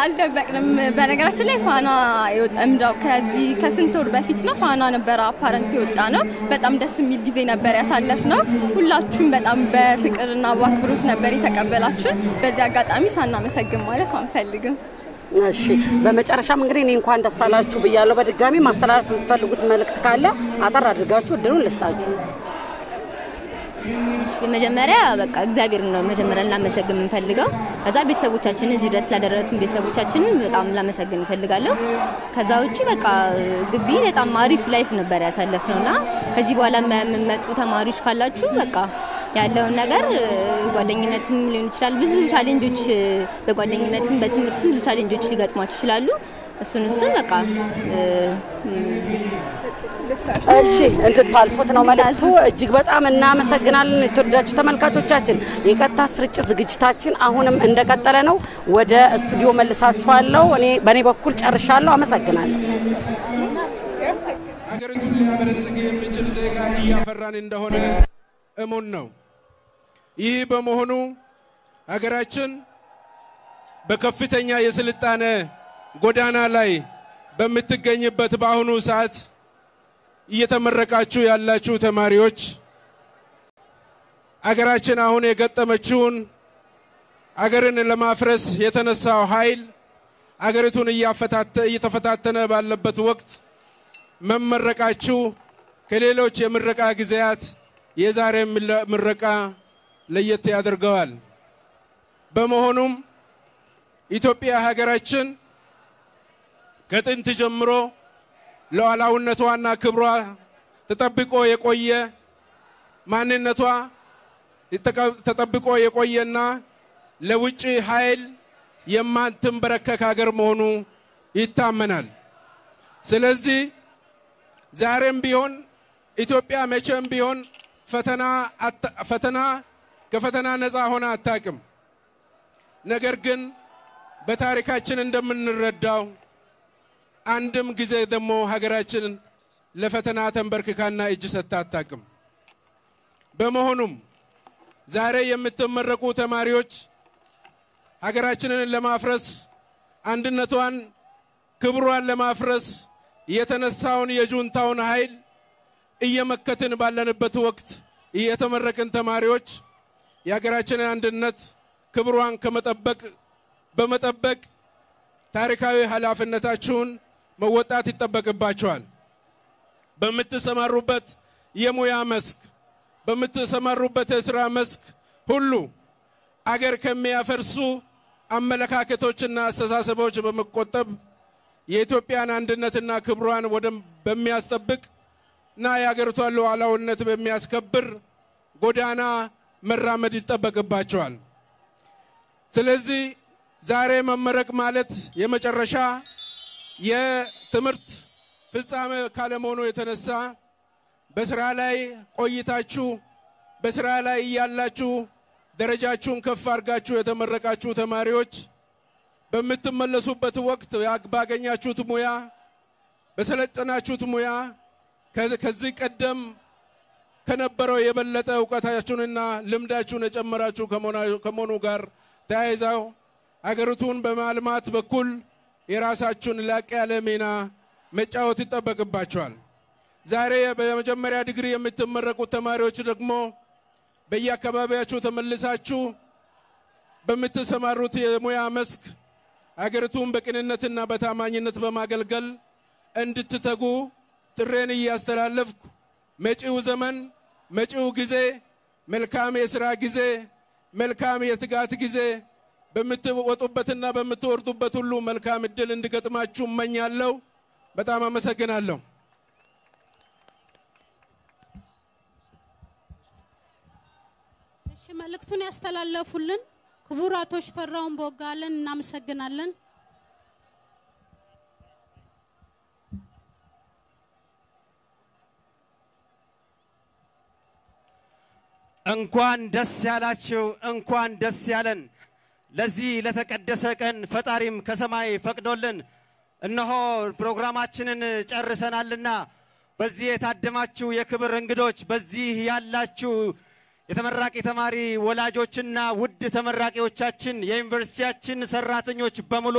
አልደበቅንም። በነገራችን ላይ ፋና የወጣ ምዳው ከዚህ ከስንት ወር በፊት ነው ፋና ነበረ apparent የወጣነው። በጣም ደስ የሚል ጊዜ ነበር ያሳለፍ ነው። ሁላችሁም በጣም በፍቅርና በአክብሮት ነበር የተቀበላችሁን። በዚህ አጋጣሚ ሳናመሰግን ማለፍ አንፈልግም። እሺ በመጨረሻም እንግዲህ እኔ እንኳን ደስ አላችሁ ብያለሁ። በድጋሚ ማስተላለፍ የምትፈልጉት መልእክት ካለ አጠር አድርጋችሁ እድሉን ልስጣችሁ። በመጀመሪያ በቃ እግዚአብሔር ነው መጀመሪያ ላመሰግን የምንፈልገው። ከዛ ቤተሰቦቻችን እዚህ ድረስ ላደረሱን ቤተሰቦቻችንን በጣም ላመሰግን እንፈልጋለሁ። ከዛ ውጭ በቃ ግቢ በጣም አሪፍ life ነበር ያሳለፍነው እና ከዚህ በኋላ የምትመጡ ተማሪዎች ካላችሁ በቃ ያለውን ነገር ጓደኝነትም ሊሆን ይችላል። ብዙ challenge ኦች በጓደኝነትም በትምህርትም ብዙ challenge ኦች ሊገጥሟችሁ ይችላሉ። እሱን እሱን በቃ እ፣ እሺ እንድታልፉት ነው መልእክቱ። እጅግ በጣም እናመሰግናለን የተወደዳችሁ ተመልካቾቻችን። የቀጥታ ስርጭት ዝግጅታችን አሁንም እንደቀጠለ ነው። ወደ ስቱዲዮ መልሳችኋለሁ። እኔ በእኔ በኩል ጨርሻለሁ። አመሰግናለሁ። ሀገሪቱን ሊያበለጽግ የሚችል ዜጋ እያፈራን እንደሆነ እሙን ነው። ይህ በመሆኑ ሀገራችን በከፍተኛ የስልጣኔ ጎዳና ላይ በምትገኝበት በአሁኑ ሰዓት እየተመረቃችሁ ያላችሁ ተማሪዎች አገራችን አሁን የገጠመችውን አገርን ለማፍረስ የተነሳው ኃይል አገሪቱን እየተፈታተነ ባለበት ወቅት መመረቃችሁ ከሌሎች የምረቃ ጊዜያት የዛሬ ምረቃ ለየት ያደርገዋል። በመሆኑም ኢትዮጵያ ሀገራችን ከጥንት ጀምሮ ሉዓላዊነቷና ክብሯ ተጠብቆ የቆየ ማንነቷ ተጠብቆ የቆየና ለውጭ ኃይል የማትንበረከክ ሀገር መሆኑ ይታመናል። ስለዚህ ዛሬም ቢሆን ኢትዮጵያ መቼም ቢሆን ፈተና ከፈተና ነፃ ሆና አታውቅም። ነገር ግን በታሪካችን እንደምንረዳው አንድም ጊዜ ደግሞ ሀገራችን ለፈተና ተንበርክካና እጅ ሰጥታ አታውቅም። በመሆኑም ዛሬ የምትመረቁ ተማሪዎች ሀገራችንን ለማፍረስ አንድነቷን፣ ክብሯን ለማፍረስ የተነሳውን የጁንታውን ኃይል እየመከትን ባለንበት ወቅት የተመረቅን ተማሪዎች የሀገራችንን አንድነት ክብሯን ከመጠበቅ በመጠበቅ ታሪካዊ ኃላፊነታችሁን መወጣት ይጠበቅባቸዋል። በምትሰማሩበት የሙያ መስክ፣ በምትሰማሩበት የስራ መስክ ሁሉ አገር ከሚያፈርሱ አመለካከቶችና አስተሳሰቦች በመቆጠብ የኢትዮጵያን አንድነትና ክብሯን ወደ በሚያስጠብቅ እና የሀገሪቷን ሉዓላዊነት በሚያስከብር ጎዳና መራመድ ይጠበቅባቸዋል። ስለዚህ ዛሬ መመረቅ ማለት የመጨረሻ የትምህርት ፍጻሜ ካለመሆኑ የተነሳ በስራ ላይ ቆይታችሁ በስራ ላይ እያላችሁ ደረጃችሁን ከፍ አድርጋችሁ የተመረቃችሁ ተማሪዎች በምትመለሱበት ወቅት ባገኛችሁት ሙያ በሰለጠናችሁት ሙያ ከዚህ ቀደም ከነበረው የበለጠ እውቀታችሁንና ልምዳችሁን የጨመራችሁ ከመሆኑ ጋር ተያይዘው አገሪቱን በማልማት በኩል የራሳችሁን ላቅ ያለ ሚና መጫወት ይጠበቅባቸዋል። ዛሬ በመጀመሪያ ዲግሪ የምትመረቁት ተማሪዎች ደግሞ በየአካባቢያችሁ ተመልሳችሁ በምትሰማሩት የሙያ መስክ አገሪቱን በቅንነትና በታማኝነት በማገልገል እንድትተጉ ጥሬን እያስተላለፍኩ መጪው ዘመን መጪው ጊዜ መልካም የሥራ ጊዜ መልካም የትጋት ጊዜ በምትወጡበትና በምትወርዱበት ሁሉ መልካም እድል እንዲገጥማችሁ እመኛለሁ። በጣም አመሰግናለሁ። እሺ መልእክቱን ያስተላለፉልን ክቡር አቶ ሽፈራውን ቦጋለን እናመሰግናለን። እንኳን ደስ ያላችሁ፣ እንኳን ደስ ያለን። ለዚህ ለተቀደሰ ቀን ፈጣሪም ከሰማይ ፈቅዶልን እነሆ ፕሮግራማችንን ጨርሰናልና በዚህ የታደማችሁ የክብር እንግዶች፣ በዚህ ያላችሁ የተመራቂ ተማሪ ወላጆችና ውድ ተመራቂዎቻችን፣ የዩኒቨርሲቲያችን ሰራተኞች በሙሉ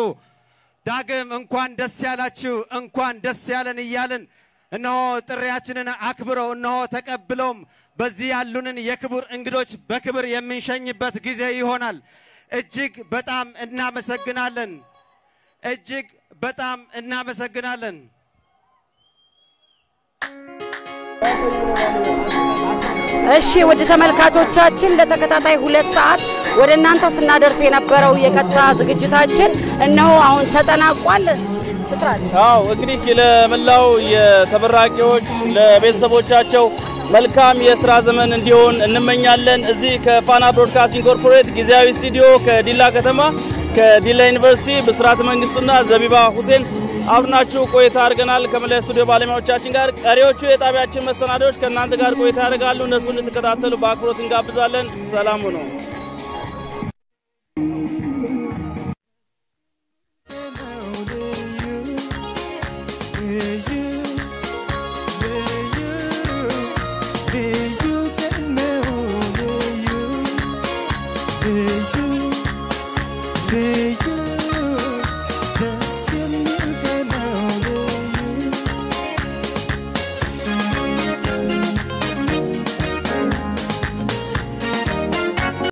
ዳግም እንኳን ደስ ያላችሁ፣ እንኳን ደስ ያለን እያልን እነሆ ጥሪያችንን አክብረው እነሆ ተቀብለውም በዚህ ያሉንን የክቡር እንግዶች በክብር የምንሸኝበት ጊዜ ይሆናል። እጅግ በጣም እናመሰግናለን። እጅግ በጣም እናመሰግናለን። እሺ ውድ ተመልካቾቻችን ለተከታታይ ሁለት ሰዓት ወደ እናንተ ስናደርስ የነበረው የቀጥታ ዝግጅታችን እነሆ አሁን ተጠናቋል። አዎ እንግዲህ ለመላው የተመራቂዎች ለቤተሰቦቻቸው መልካም የስራ ዘመን እንዲሆን እንመኛለን። እዚህ ከፋና ብሮድካስቲንግ ኮርፖሬት ጊዜያዊ ስቱዲዮ ከዲላ ከተማ ከዲላ ዩኒቨርሲቲ ብስራት መንግስቱና ዘቢባ ሁሴን አብናችሁ ቆይታ አድርገናል። ከመላ ስቱዲዮ ባለሙያዎቻችን ጋር ቀሪዎቹ የጣቢያችን መሰናዶዎች ከእናንተ ጋር ቆይታ ያደርጋሉ። እነሱ እንድትከታተሉ በአክብሮት እንጋብዛለን። ሰላም ሁኑ።